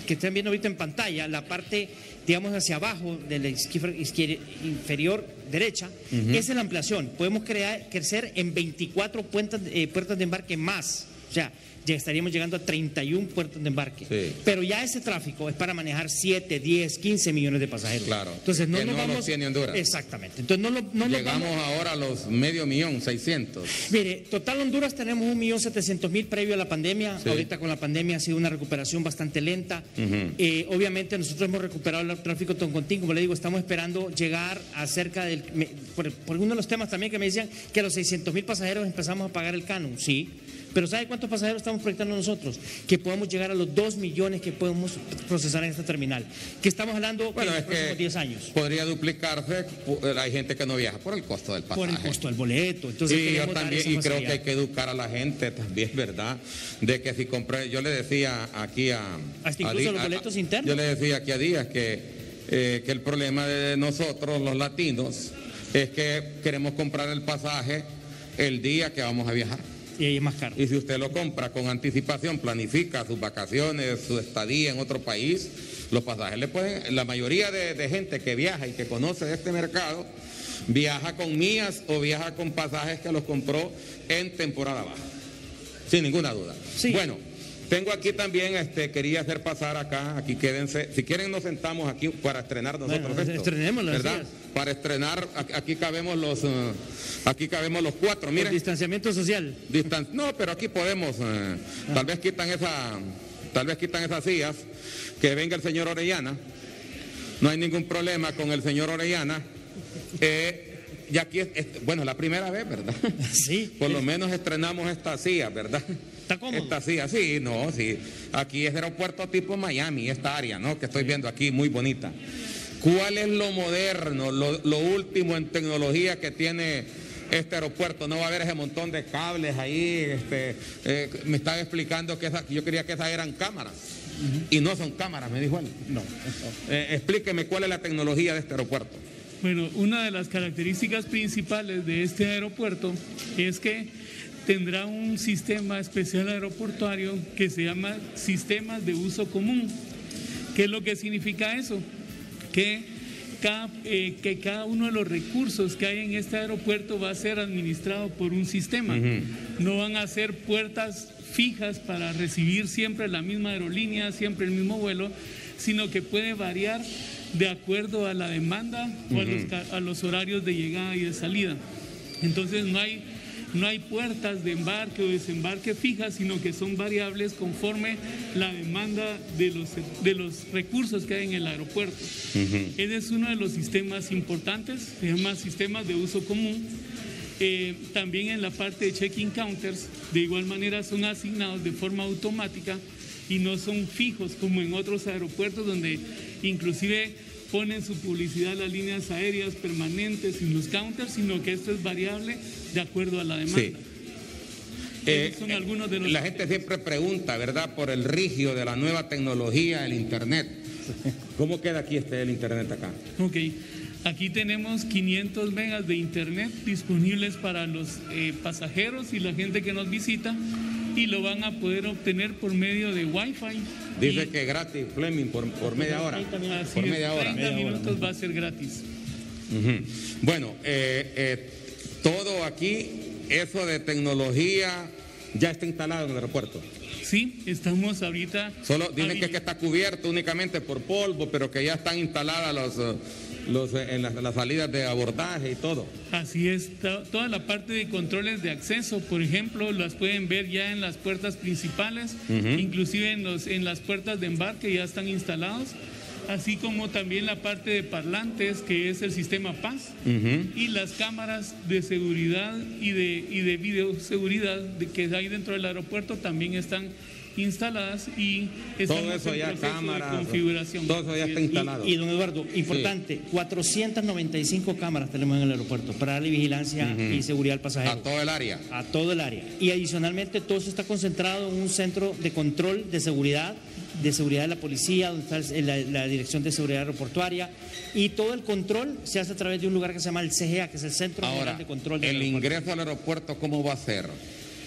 que están viendo ahorita en pantalla, la parte, digamos, hacia abajo de la izquier- izquier- inferior derecha, es la ampliación. Podemos crear, crecer en 24 puertas, eh, puertas de embarque más. O sea, ya estaríamos llegando a 31 puertos de embarque. Sí. Pero ya ese tráfico es para manejar 7, 10, 15 millones de pasajeros. Claro. Entonces no Que nos no los vamos. tiene Honduras. Exactamente. Entonces no, lo- no nos Llegamos vamos- ahora a los medio millón, 600. Mire, total Honduras tenemos un millón setecientos mil previo a la pandemia. Sí. Ahorita con la pandemia ha sido una recuperación bastante lenta. Eh, obviamente nosotros hemos recuperado el tráfico Toncontín, como le digo, estamos esperando llegar a cerca del... por, por uno de los temas también que me decían que a los 600 mil pasajeros empezamos a pagar el canon, sí. Pero ¿sabe cuántos pasajeros estamos proyectando nosotros? Que podemos llegar a los 2 millones que podemos procesar en esta terminal. Que estamos hablando Bueno, en es los próximos que 10 años. podría duplicarse. pu- Hay gente que no viaja por el costo del pasaje. Por el costo del boleto. Entonces y yo también, y creo que hay que educar a la gente también, ¿verdad? De que si compré, yo le decía aquí a... Hasta incluso los a- boletos internos. Yo le decía aquí a Díaz que eh, que el problema de nosotros, los latinos, es que queremos comprar el pasaje el día que vamos a viajar. Y ahí es más caro. Y si usted lo compra con anticipación, planifica sus vacaciones, su estadía en otro país, los pasajes le pueden, la mayoría de, de gente que viaja y que conoce de este mercado, viaja con mías o viaja con pasajes que los compró en temporada baja. Sin ninguna duda. Sí. Bueno, tengo aquí también, este, quería hacer pasar acá, aquí quédense. Si quieren nos sentamos aquí para estrenar nosotros Bueno, esto. ¿verdad? Para estrenar, aquí cabemos los, eh, aquí cabemos los cuatro. El Miren, distanciamiento social. Distan- no, pero aquí podemos, eh, tal vez quitan esa, tal vez quitan esas sillas, que venga el señor Orellana, no hay ningún problema con el señor Orellana. Eh, y aquí bueno, la primera vez, ¿verdad? *laughs* Sí. Por lo menos estrenamos esta silla, ¿verdad? ¿Está cómodo? Esta silla, sí, no, sí. Aquí es aeropuerto tipo Miami, esta área, ¿no? Que estoy viendo aquí, muy bonita. ¿Cuál es lo moderno, lo, lo último en tecnología que tiene este aeropuerto? No va a haber ese montón de cables ahí. Este, eh, me estaba explicando que esa- yo creía que esas eran cámaras. Y no son cámaras, me dijo él. No. Eh, explíqueme cuál es la tecnología de este aeropuerto. Bueno, una de las características principales de este aeropuerto es que tendrá un sistema especial aeroportuario que se llama sistemas de uso común. ¿Qué es lo que significa eso? Que cada, eh, que cada uno de los recursos que hay en este aeropuerto va a ser administrado por un sistema. No van a ser puertas fijas para recibir siempre la misma aerolínea, siempre el mismo vuelo, sino que puede variar de acuerdo a la demanda o a, los, a los horarios de llegada y de salida. Entonces no hay, no hay puertas de embarque o desembarque fijas, sino que son variables conforme la demanda de los, de los recursos que hay en el aeropuerto. Ese es uno de los sistemas importantes, se llama sistemas de uso común. Eh, también en la parte de check-in counters, de igual manera son asignados de forma automática y no son fijos como en otros aeropuertos donde inclusive ponen su publicidad las líneas aéreas permanentes en los counters, sino que esto es variable de acuerdo a la demanda. Sí. Eh, Esos son algunos de los la gente siempre pregunta, ¿verdad? Por el rigio de la nueva tecnología, el Internet. ¿Cómo queda aquí este el Internet acá? Ok, aquí tenemos 500 megas de internet disponibles para los eh, pasajeros y la gente que nos visita y lo van a poder obtener por medio de Wi-Fi. Dice Y- que gratis, Fleming, por, por media hora. Así Por es, media hora. 30 minutos va a ser gratis. Bueno, eh, eh, todo aquí, eso de tecnología, ya está instalado en el aeropuerto. Sí, estamos ahorita. Solo dicen que, que está cubierto únicamente por polvo, pero que ya están instaladas los, los, eh, en las, las salidas de abordaje y todo. Así es, to- toda la parte de controles de acceso, por ejemplo, las pueden ver ya en las puertas principales, inclusive en, los, en las puertas de embarque ya están instalados, así como también la parte de parlantes, que es el sistema Paz, y las cámaras de seguridad y de, y de videoseguridad de, que hay dentro del aeropuerto también están instaladas y estamos Todo eso en ya, proceso cámaras, de configuración. todo eso ya está es. instalado. Y don Eduardo, importante, 495 cámaras tenemos en el aeropuerto para darle vigilancia y seguridad al pasajero. A todo el área. a todo el área. Y adicionalmente todo eso está concentrado en un centro de control de seguridad, de seguridad de la policía, donde está la, la Dirección de Seguridad Aeroportuaria, y todo el control se hace a través de un lugar que se llama el CGA, que es el Centro Ahora, General de Control del el Aeropuerto. ingreso al aeropuerto, ¿cómo va a ser?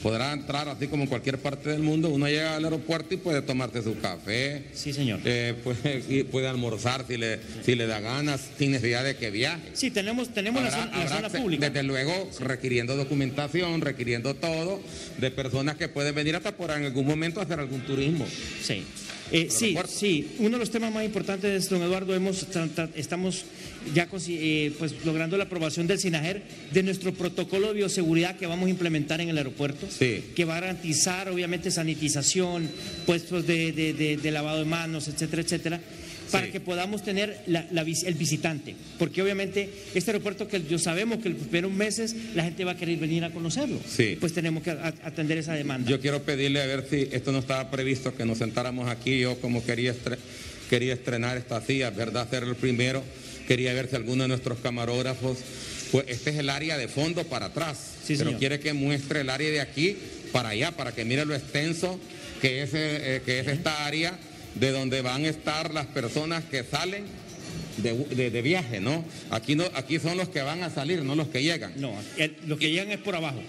Podrá entrar así como en cualquier parte del mundo. Uno llega al aeropuerto y puede tomarse su café, Sí, señor. eh, puede, *laughs* y puede almorzar si le, si le da ganas, sin necesidad de que viaje. Sí, tenemos, tenemos la Habrá- zona, la pública. Desde luego, requiriendo documentación, requiriendo todo, de personas que pueden venir hasta por en algún momento a hacer algún turismo. Sí. Eh, sí, sí. Uno de los temas más importantes es, don Eduardo, hemos estamos ya eh, pues, logrando la aprobación del SINAGER de nuestro protocolo de bioseguridad que vamos a implementar en el aeropuerto, Sí. que va a garantizar obviamente sanitización, puestos de, de- de- de lavado de manos, etcétera, etcétera, para Sí. que podamos tener la- la vis- el visitante. Porque obviamente este aeropuerto que yo sabemos que en los primeros meses la gente va a querer venir a conocerlo. Sí. Pues tenemos que atender esa demanda. Yo quiero pedirle a ver si esto no estaba previsto, que nos sentáramos aquí. Yo como quería, estre- quería estrenar esta silla, ¿verdad? Ser el primero. Quería ver si alguno de nuestros camarógrafos, pues este es el área de fondo para atrás. Sí, pero señor. quiere que muestre el área de aquí para allá, para que mire lo extenso que es, eh, que es esta área de donde van a estar las personas que salen de, de viaje, ¿no? Aquí, ¿no? aquí son los que van a salir, no los que llegan. No, el- los que llegan es por abajo.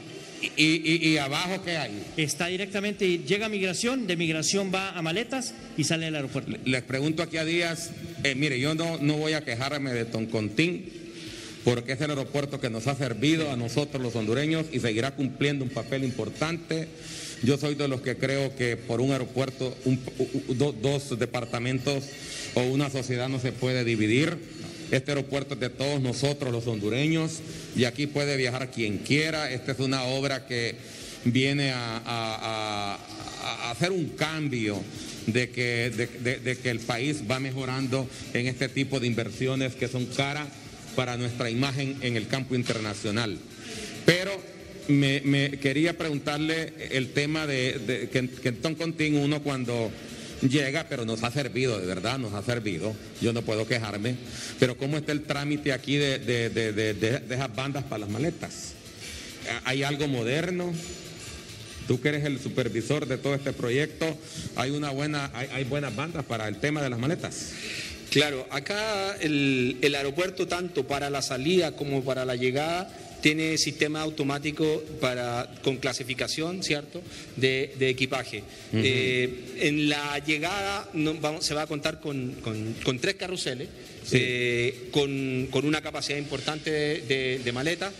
¿Y, y, y abajo qué hay? Está directamente, llega a migración, de migración va a maletas y sale del aeropuerto. Les pregunto aquí a Díaz, eh, mire, yo no, no voy a quejarme de Toncontín, porque es el aeropuerto que nos ha servido a nosotros los hondureños y seguirá cumpliendo un papel importante. Yo soy de los que creo que por un aeropuerto, dos departamentos o una sociedad no se puede dividir. Este aeropuerto es de todos nosotros los hondureños y aquí puede viajar quien quiera. Esta es una obra que viene a, hacer un cambio de que, de que el país va mejorando en este tipo de inversiones que son caras para nuestra imagen en el campo internacional. Pero me, quería preguntarle el tema de, que, en Toncontín uno cuando llega, pero nos ha servido, de verdad, nos ha servido, yo no puedo quejarme, pero ¿cómo está el trámite aquí de- de- de esas bandas para las maletas? ¿Hay algo moderno? Tú que eres el supervisor de todo este proyecto, hay una buena, hay, hay buenas bandas para el tema de las maletas. Claro, acá el, el aeropuerto, tanto para la salida como para la llegada, tiene sistema automático para, con clasificación, ¿cierto?, de, de equipaje. Eh, en la llegada no, vamos, se va a contar con, con- con tres carruseles, eh, con, con una capacidad importante de, de- de maleta,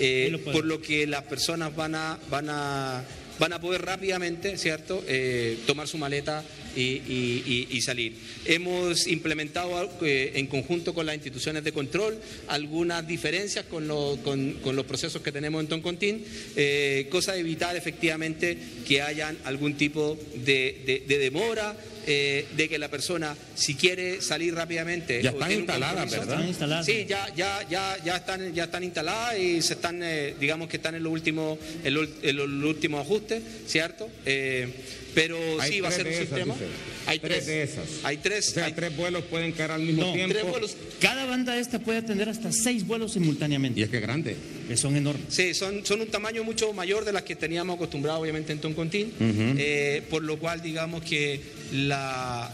eh, lo por lo que las personas van a, van a, van a poder rápidamente, ¿cierto?, Eh, tomar su maleta y, salir. Hemos implementado eh, en conjunto con las instituciones de control algunas diferencias con, lo- con- con los procesos que tenemos en Toncontín, eh, cosa de evitar efectivamente que hayan algún tipo de- de demora. Eh, de que la persona, si quiere salir rápidamente. Ya o están instaladas, ¿verdad? Están instaladas. Sí, ya, ya, ya, ya están, ya están instaladas y se están, eh, digamos que están en los últimos, en los, en los últimos ajustes, ¿cierto? Eh, pero Hay sí va a ser un esas, sistema. dice. Hay Tres tres, de esas. Hay tres, O sea, hay tres vuelos pueden caer al mismo No, tiempo. tres vuelos. Cada banda esta puede atender hasta seis vuelos simultáneamente, Y es que es grande. que son enormes. Sí, son, son un tamaño mucho mayor de las que teníamos acostumbrado obviamente en Toncontín, eh, por lo cual digamos que la,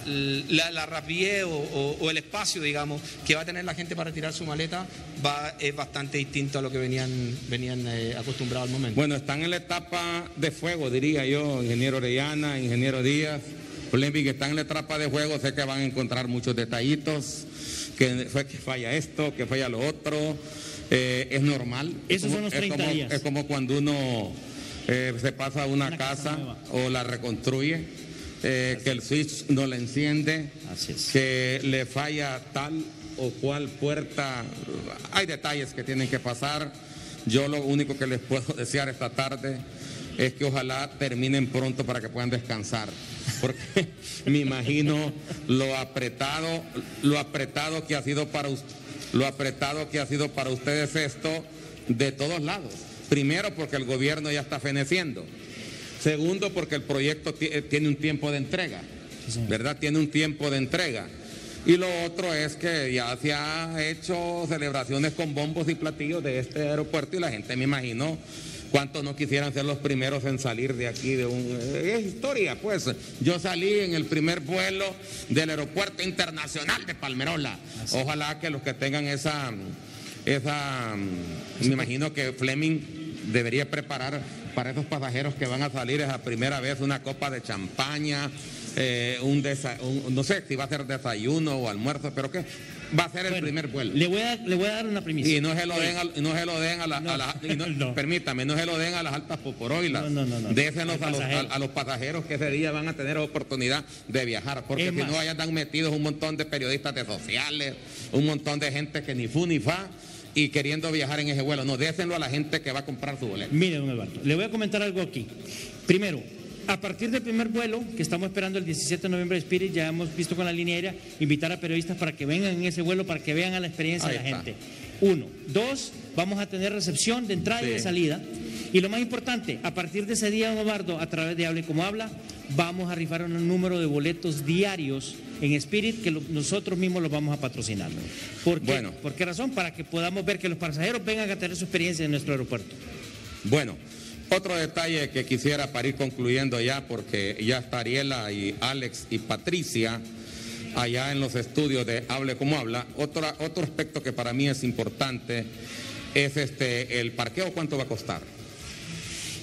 la, la rapidez o, o- o el espacio, digamos, que va a tener la gente para retirar su maleta va, es bastante distinto a lo que venían, venían eh, acostumbrados al momento. Bueno, están en la etapa de fuego, diría yo, ingeniero Orellana, ingeniero Díaz, que están en la etapa de fuego, sé que van a encontrar muchos detallitos, que fue que falla esto, que falla lo otro, eh, es normal. Es Esos como- son los es 30 como- días. Es como cuando uno eh, se pasa a una, Una casa o la reconstruye, eh, que el switch no le enciende, Así es. que le falla tal o cual puerta. Hay detalles que tienen que pasar. Yo lo único que les puedo *laughs* desear esta tarde es que ojalá terminen pronto para que puedan descansar. Porque *laughs* me imagino lo apretado, lo apretado que ha sido para lo apretado que ha sido para ustedes esto de todos lados. Primero porque el gobierno ya está feneciendo. Segundo, porque el proyecto eh, tiene un tiempo de entrega, ¿verdad? Tiene un tiempo de entrega. Y lo otro es que ya se ha hecho celebraciones con bombos y platillos de este aeropuerto y la gente me imagino cuántos no quisieran ser los primeros en salir de aquí de un... eh, Es historia, pues. Yo salí en el primer vuelo del aeropuerto internacional de Palmerola. Ojalá que los que tengan esa... esa me imagino que Fleming debería preparar para esos pasajeros que van a salir esa primera vez una copa de champaña, eh, un, desa- un- no sé si va a ser desayuno o almuerzo, pero que va a ser el Bueno, primer vuelo. Le voy a, le voy a dar una primicia. Y no se lo den a, y no se lo den a, la- a la- y no- *laughs* No. permítame, no se lo den a las altas poporoilas. No, no, no, no. Déjenlos a los, a, a los pasajeros que ese día van a tener oportunidad de viajar, porque Es si más. no allá están metidos un montón de periodistas de sociales, un montón de gente que ni fu ni fa y queriendo viajar en ese vuelo. No, déjenlo a la gente que va a comprar su boleto. Mire, don Alberto, le voy a comentar algo aquí. Primero, a partir del primer vuelo, que estamos esperando el 17 de noviembre de Spirit, ya hemos visto con la línea aérea, invitar a periodistas para que vengan en ese vuelo, para que vean a la experiencia Ahí de la está. gente. Uno. Dos, vamos a tener recepción de entrada y de salida. Y lo más importante, a partir de ese día, don Eduardo, a través de Hable Como Habla, vamos a rifar un número de boletos diarios en Spirit que nosotros mismos los vamos a patrocinar. ¿Por qué? Bueno. ¿Por qué razón? Para que podamos ver que los pasajeros vengan a tener su experiencia en nuestro aeropuerto. Bueno, otro detalle que quisiera para ir concluyendo ya, porque ya está Ariela y Alex y Patricia, allá en los estudios de Hable como habla. Otro, otro aspecto que para mí es importante es este, el parqueo, ¿cuánto va a costar?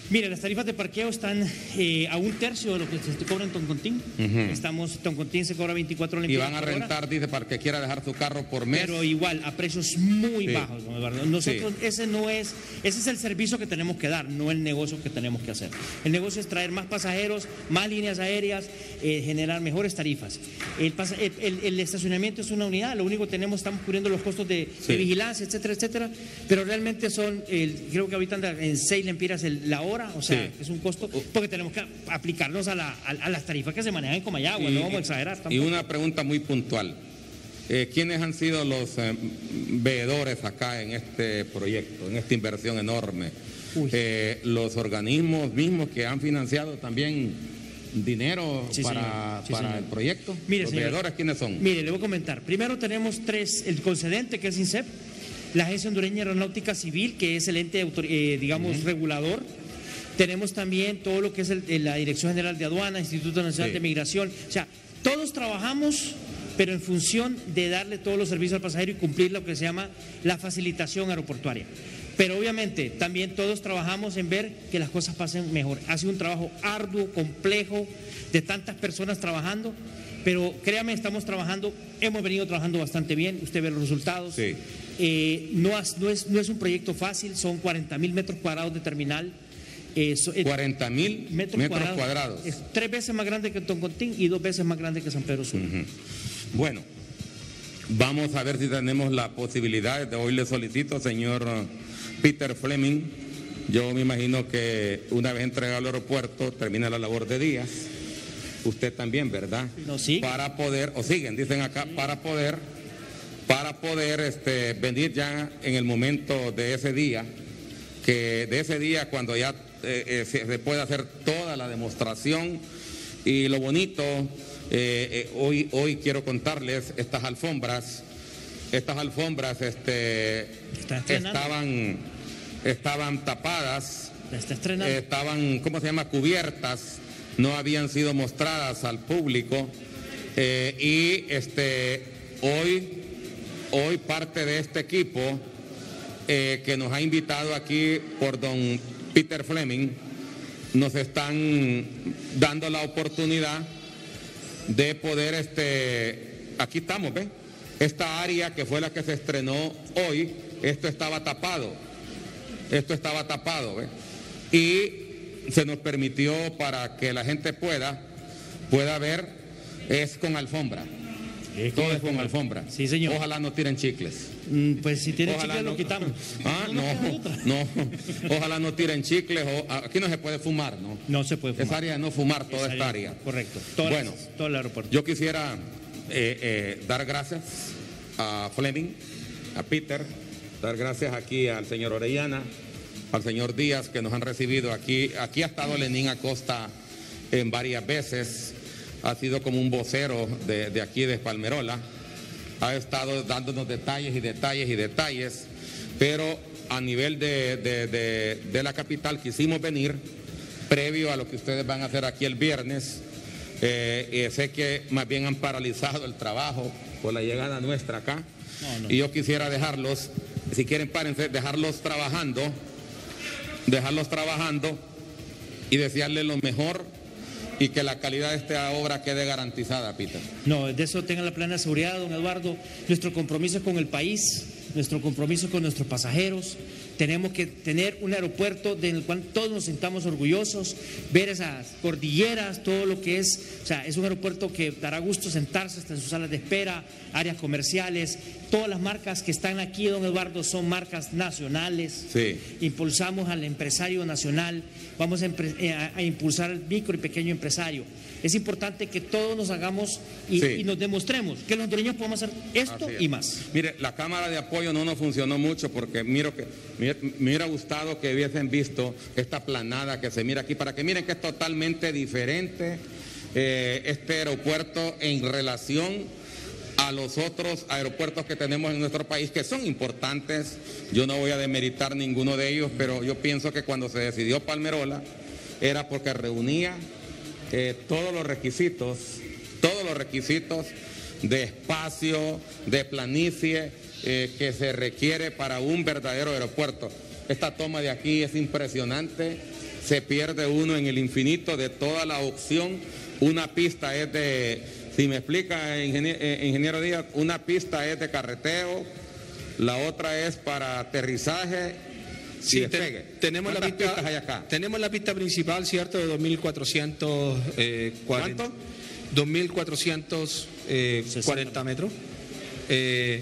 Mire, las tarifas de parqueo están eh, a un tercio de lo que se cobra en Toncontín. Estamos, Toncontín se cobra 24 Y van a rentar, dice, para que quiera dejar su carro por mes. Pero igual, a precios muy bajos, don Eduardo. Nosotros, ese no es, ese es el servicio que tenemos que dar, no el negocio que tenemos que hacer. El negocio es traer más pasajeros, más líneas aéreas, eh, generar mejores tarifas. El, estacionamiento es una unidad, lo único que tenemos, estamos cubriendo los costos de, vigilancia, etcétera, etcétera, pero realmente son, creo que ahorita en 6 lempiras la hora o sea, es un costo, porque tenemos que aplicarnos a, las tarifas que se manejan en Comayagua, no vamos a exagerar. Y una pregunta muy puntual. Eh, ¿Quiénes han sido los eh, veedores acá en este proyecto, en esta inversión enorme? Eh, los organismos mismos que han financiado también dinero para, el proyecto. ¿Los veedores quiénes son? Mire, le voy a comentar. Primero tenemos tres, el concedente que es INSEP, la Agencia Hondureña Aeronáutica Civil, que es el ente, digamos, regulador tenemos también todo lo que es la Dirección General de Aduana, Instituto Nacional de Migración. O sea, todos trabajamos, pero en función de darle todos los servicios al pasajero y cumplir lo que se llama la facilitación aeroportuaria. Pero obviamente también todos trabajamos en ver que las cosas pasen mejor. Ha sido un trabajo arduo, complejo, de tantas personas trabajando, pero créame, estamos trabajando, hemos venido trabajando bastante bien, usted ve los resultados. Eh, no, es, no es un proyecto fácil, son 40 mil metros cuadrados de terminal 40 mil metros, cuadrados. Es tres veces más grande que Toncontín y dos veces más grande que San Pedro Sur. Bueno, vamos a ver si tenemos la posibilidad de hoy le solicito, señor Peter Fleming. Yo me imagino que una vez entregado al aeropuerto termina la labor de días. Usted también, ¿verdad? No, sí. Para poder, o siguen, dicen acá, para poder, para poder este, venir ya en el momento de ese día, que de ese día cuando ya eh, eh, se puede hacer toda la demostración. Y lo bonito, eh, hoy, hoy quiero contarles estas alfombras, estas alfombras este, estaban, estaban tapadas, estaban, ¿cómo se llama?, cubiertas, no habían sido mostradas al público. Y este, hoy, hoy parte de este equipo que nos ha invitado aquí por don Peter Fleming, nos están dando la oportunidad de poder, este, aquí estamos, ¿ves? Esta área que fue la que se estrenó hoy, esto estaba tapado, esto estaba tapado, ¿ves? Y se nos permitió para que la gente pueda, pueda ver, es con alfombra. Todo es con alfombra. Sí, señor. Ojalá no tiren chicles. Mm, pues si tienen chicles lo quitamos. Ah, no, *laughs* no. Ojalá no tiren chicles. aquí no se puede fumar, ¿no? No se puede fumar. Esa área no fumar, toda esta área. Correcto. bueno, todo el aeropuerto. Yo quisiera eh, eh, dar gracias a Fleming, a Peter, dar gracias aquí al señor Orellana, al señor Díaz, que nos han recibido aquí. Aquí ha estado Lenín Acosta en varias veces ha sido como un vocero de, aquí de Palmerola, ha estado dándonos detalles y detalles y detalles, pero a nivel de, la capital quisimos venir previo a lo que ustedes van a hacer aquí el viernes. Eh, sé que más bien han paralizado el trabajo por la llegada nuestra acá. Y yo quisiera dejarlos, si quieren párense, dejarlos trabajando, dejarlos trabajando y desearles lo mejor y que la calidad de esta obra quede garantizada, Peter. No, de eso tenga la plena seguridad, don Eduardo. Nuestro compromiso con el país, nuestro compromiso con nuestros pasajeros, tenemos que tener un aeropuerto del cual todos nos sintamos orgullosos, ver esas cordilleras, todo lo que es, o sea, es un aeropuerto que dará gusto sentarse hasta en sus salas de espera, áreas comerciales, todas las marcas que están aquí, don Eduardo, son marcas nacionales. Sí. Impulsamos al empresario nacional, vamos a, eh, a impulsar al micro y pequeño empresario es importante que todos nos hagamos y, nos demostremos que los hondureños podemos hacer esto y más. Mire, la cámara de apoyo no nos funcionó mucho porque miro que me, hubiera gustado que hubiesen visto esta planada que se mira aquí para que miren que es totalmente diferente eh, este aeropuerto en relación a los otros aeropuertos que tenemos en nuestro país, que son importantes. Yo no voy a demeritar ninguno de ellos, pero yo pienso que cuando se decidió Palmerola era porque reunía todos los requisitos, todos los requisitos de espacio, de planicie eh, que se requiere para un verdadero aeropuerto. Esta toma de aquí es impresionante, se pierde uno en el infinito de toda la opción. Una pista es de, si me explica ingeniero, eh, ingeniero Díaz, una pista es de carreteo, la otra es para aterrizaje Sí, y te- tenemos, la ¿Cuántas pista, hay acá? tenemos la pista principal, ¿cierto? De 2.440. eh, ¿Cuánto? 2.440 metros. Eh,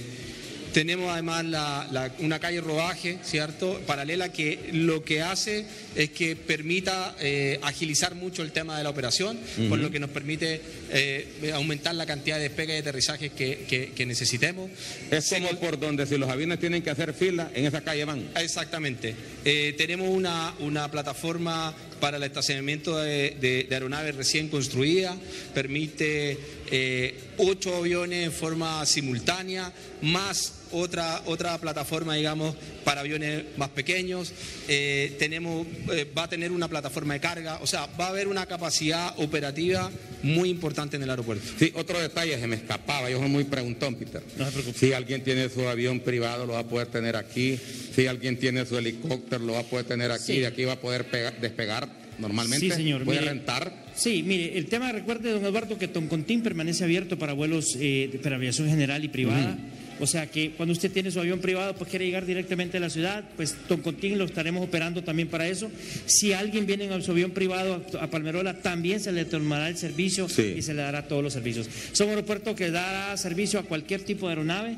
tenemos además la- la- una calle rodaje, ¿cierto? Paralela que lo que hace es que permita eh, agilizar mucho el tema de la operación, por lo que nos permite eh, aumentar la cantidad de despegue y aterrizajes que, que- que necesitemos. Es como por donde si los aviones tienen que hacer fila, en esa calle van. Exactamente. Eh, tenemos una, una plataforma para el estacionamiento de, de- de aeronaves recién construida, permite eh, ocho aviones en forma simultánea, más otra, otra plataforma, digamos, para aviones más pequeños. Eh, tenemos, eh, va a tener una plataforma de carga, o sea, va a haber una capacidad operativa muy importante en el aeropuerto. Sí, otro detalle, se me escapaba, yo soy muy preguntón, Peter. No se preocupe. Si alguien tiene su avión privado, lo va a poder tener aquí. Si alguien tiene su helicóptero, lo va a poder tener aquí. Sí. De aquí va a poder pega- despegar normalmente. Sí, señor. Puede Mire, rentar. Sí, mire, el tema, recuerde, don Eduardo, que Toncontín permanece abierto para vuelos eh, de- para aviación general y privada. O sea que cuando usted tiene su avión privado, pues quiere llegar directamente a la ciudad, pues Toncontín lo estaremos operando también para eso. Si alguien viene en su avión privado a, Palmerola, también se le tomará el servicio Sí. y se le dará todos los servicios. Somos un aeropuerto que dará servicio a cualquier tipo de aeronave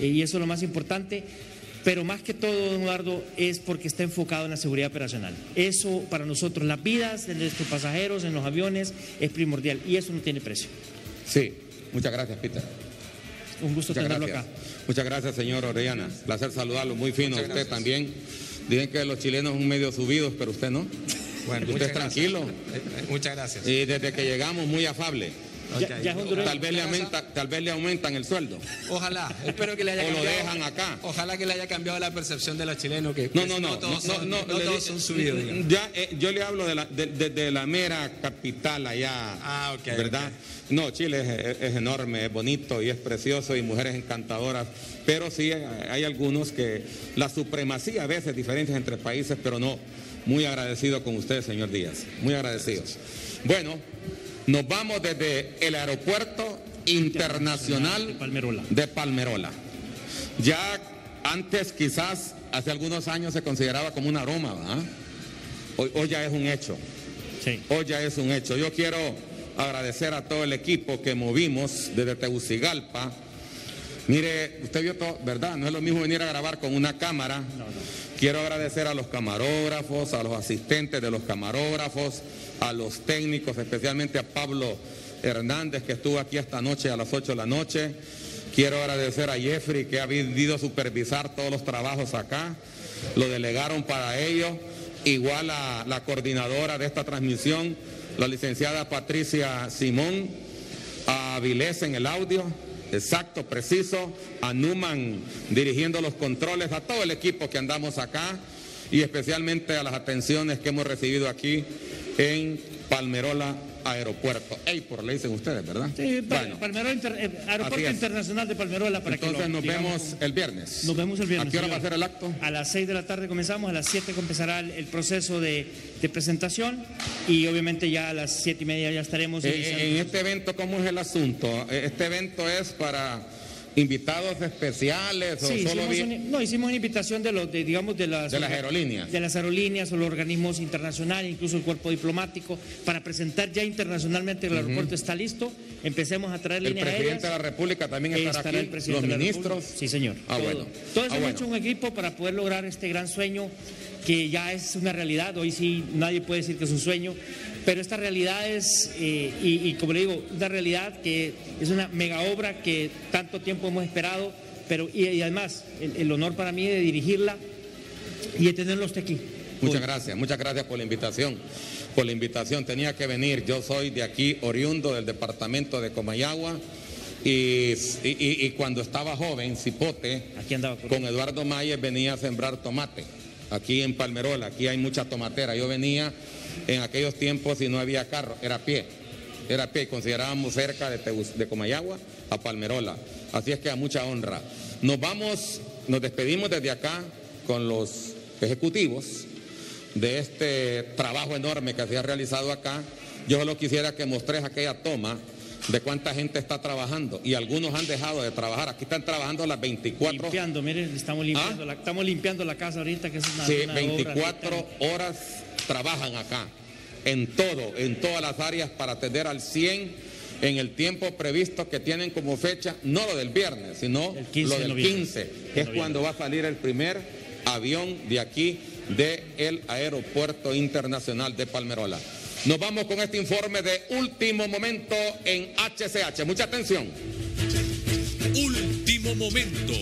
eh, y eso es lo más importante. Pero más que todo, don Eduardo, es porque está enfocado en la seguridad operacional. Eso para nosotros, las vidas de nuestros pasajeros en los aviones es primordial y eso no tiene precio. Sí. Muchas gracias, Peter. Un gusto Muchas tenerlo gracias. acá. Muchas gracias, señor Orellana. Placer saludarlo. Muy fino. Muchas usted gracias. también. Dicen que los chilenos son medio subidos, pero usted no. Bueno, usted es tranquilo. Eh, eh, muchas gracias. Y desde que llegamos, muy afable. Ya, ya es hondureño. Tal vez, le aumenta, tal vez le aumentan el sueldo. Ojalá, espero que le haya O lo cambiado. dejan acá. Ojalá que le haya cambiado la percepción de los chilenos que No, pues, no, no, todos no, son, no, no todos son subidos. Ya, eh, yo le hablo de la, de, de- de la mera capital allá, Ah, ok, ¿verdad? No, Chile es, es- es enorme, es bonito y es precioso y mujeres encantadoras, pero sí hay, hay algunos que la supremacía a veces diferencias entre países, pero no. Muy agradecido con usted, señor Díaz, muy agradecidos. Bueno, nos vamos desde el aeropuerto internacional de Palmerola. de Palmerola. Ya antes, quizás hace algunos años se consideraba como una broma, ¿verdad? Hoy, hoy ya es un hecho. Sí. Hoy ya es un hecho. Yo quiero agradecer a todo el equipo que movimos desde Tegucigalpa. Mire, usted vio todo, ¿verdad? No es lo mismo venir a grabar con una cámara. Quiero agradecer a los camarógrafos, a los asistentes de los camarógrafos, a los técnicos, especialmente a Pablo Hernández que estuvo aquí esta noche a las 8 de la noche. Quiero agradecer a Jeffrey que ha venido a supervisar todos los trabajos acá. Lo delegaron para ello. Igual a la coordinadora de esta transmisión, la licenciada Patricia Simón, a Vilés en el audio, exacto, preciso, a Numan dirigiendo los controles, a todo el equipo que andamos acá y especialmente a las atenciones que hemos recibido aquí en Palmerola Aeropuerto. por le dicen ustedes, ¿verdad? Sí, Bueno, Palmero Inter- eh, Aeropuerto. Internacional de Palmerola para que entonces lo nos digamos vemos el viernes. Nos vemos el viernes. ¿A qué hora va a ser el acto? A las 6 de la tarde comenzamos, a las 7 empezará el, el proceso de, de presentación y obviamente ya a las 7 y media ya estaremos Eh, en este evento, ¿cómo es el asunto? Eh, ¿Este evento es para invitados especiales o Sí, solo hicimos, una, no, hicimos una invitación de los, de, digamos, de las, De las aerolíneas. de las aerolíneas o los organismos internacionales, incluso el cuerpo diplomático, para presentar ya internacionalmente el aeropuerto está listo. Empecemos a traer el líneas presidente de la República también estará Estará aquí? el presidente los de la ministros? Sí, señor. Ah, Todo. bueno. Todos Ah, hemos bueno. hecho un equipo para poder lograr este gran sueño que ya es una realidad. Hoy sí nadie puede decir que es un sueño, pero esta realidad es, eh, y, y como le digo, una realidad que es una mega obra que tanto tiempo hemos esperado, pero y, y además el, el honor para mí de dirigirla y de tenerlo usted aquí. Muchas gracias, muchas gracias por la invitación. Por la invitación, tenía que venir. Yo soy de aquí, oriundo del departamento de Comayagua. Y, y- cuando estaba joven, cipote, Aquí andaba con- con Eduardo Mayer venía a sembrar tomate. Aquí en Palmerola, aquí hay mucha tomatera. Yo venía en aquellos tiempos y no había carro, era a pie. Era a pie y considerábamos cerca de, Comayagua a Palmerola. Así es que a mucha honra. Nos vamos, nos despedimos desde acá con los ejecutivos de este trabajo enorme que se ha realizado acá. Yo solo quisiera que mostres aquella toma de cuánta gente está trabajando y algunos han dejado de trabajar. Aquí están trabajando las 24 Limpiando, miren, estamos limpiando, ¿Ah? la, estamos limpiando la casa ahorita, que es una, Sí, una 24 obra, horas trabajan acá, en todo, en todas las áreas para atender al 100 en el tiempo previsto que tienen como fecha, no lo del viernes, sino El 15 lo de del noviembre. 15, De que es cuando va a salir el primer avión de aquí del Aeropuerto Internacional de Palmerola. Nos vamos con este informe de último momento en HCH. Mucha atención. Último momento.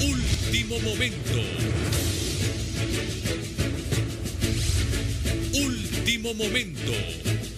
Último momento. Último momento.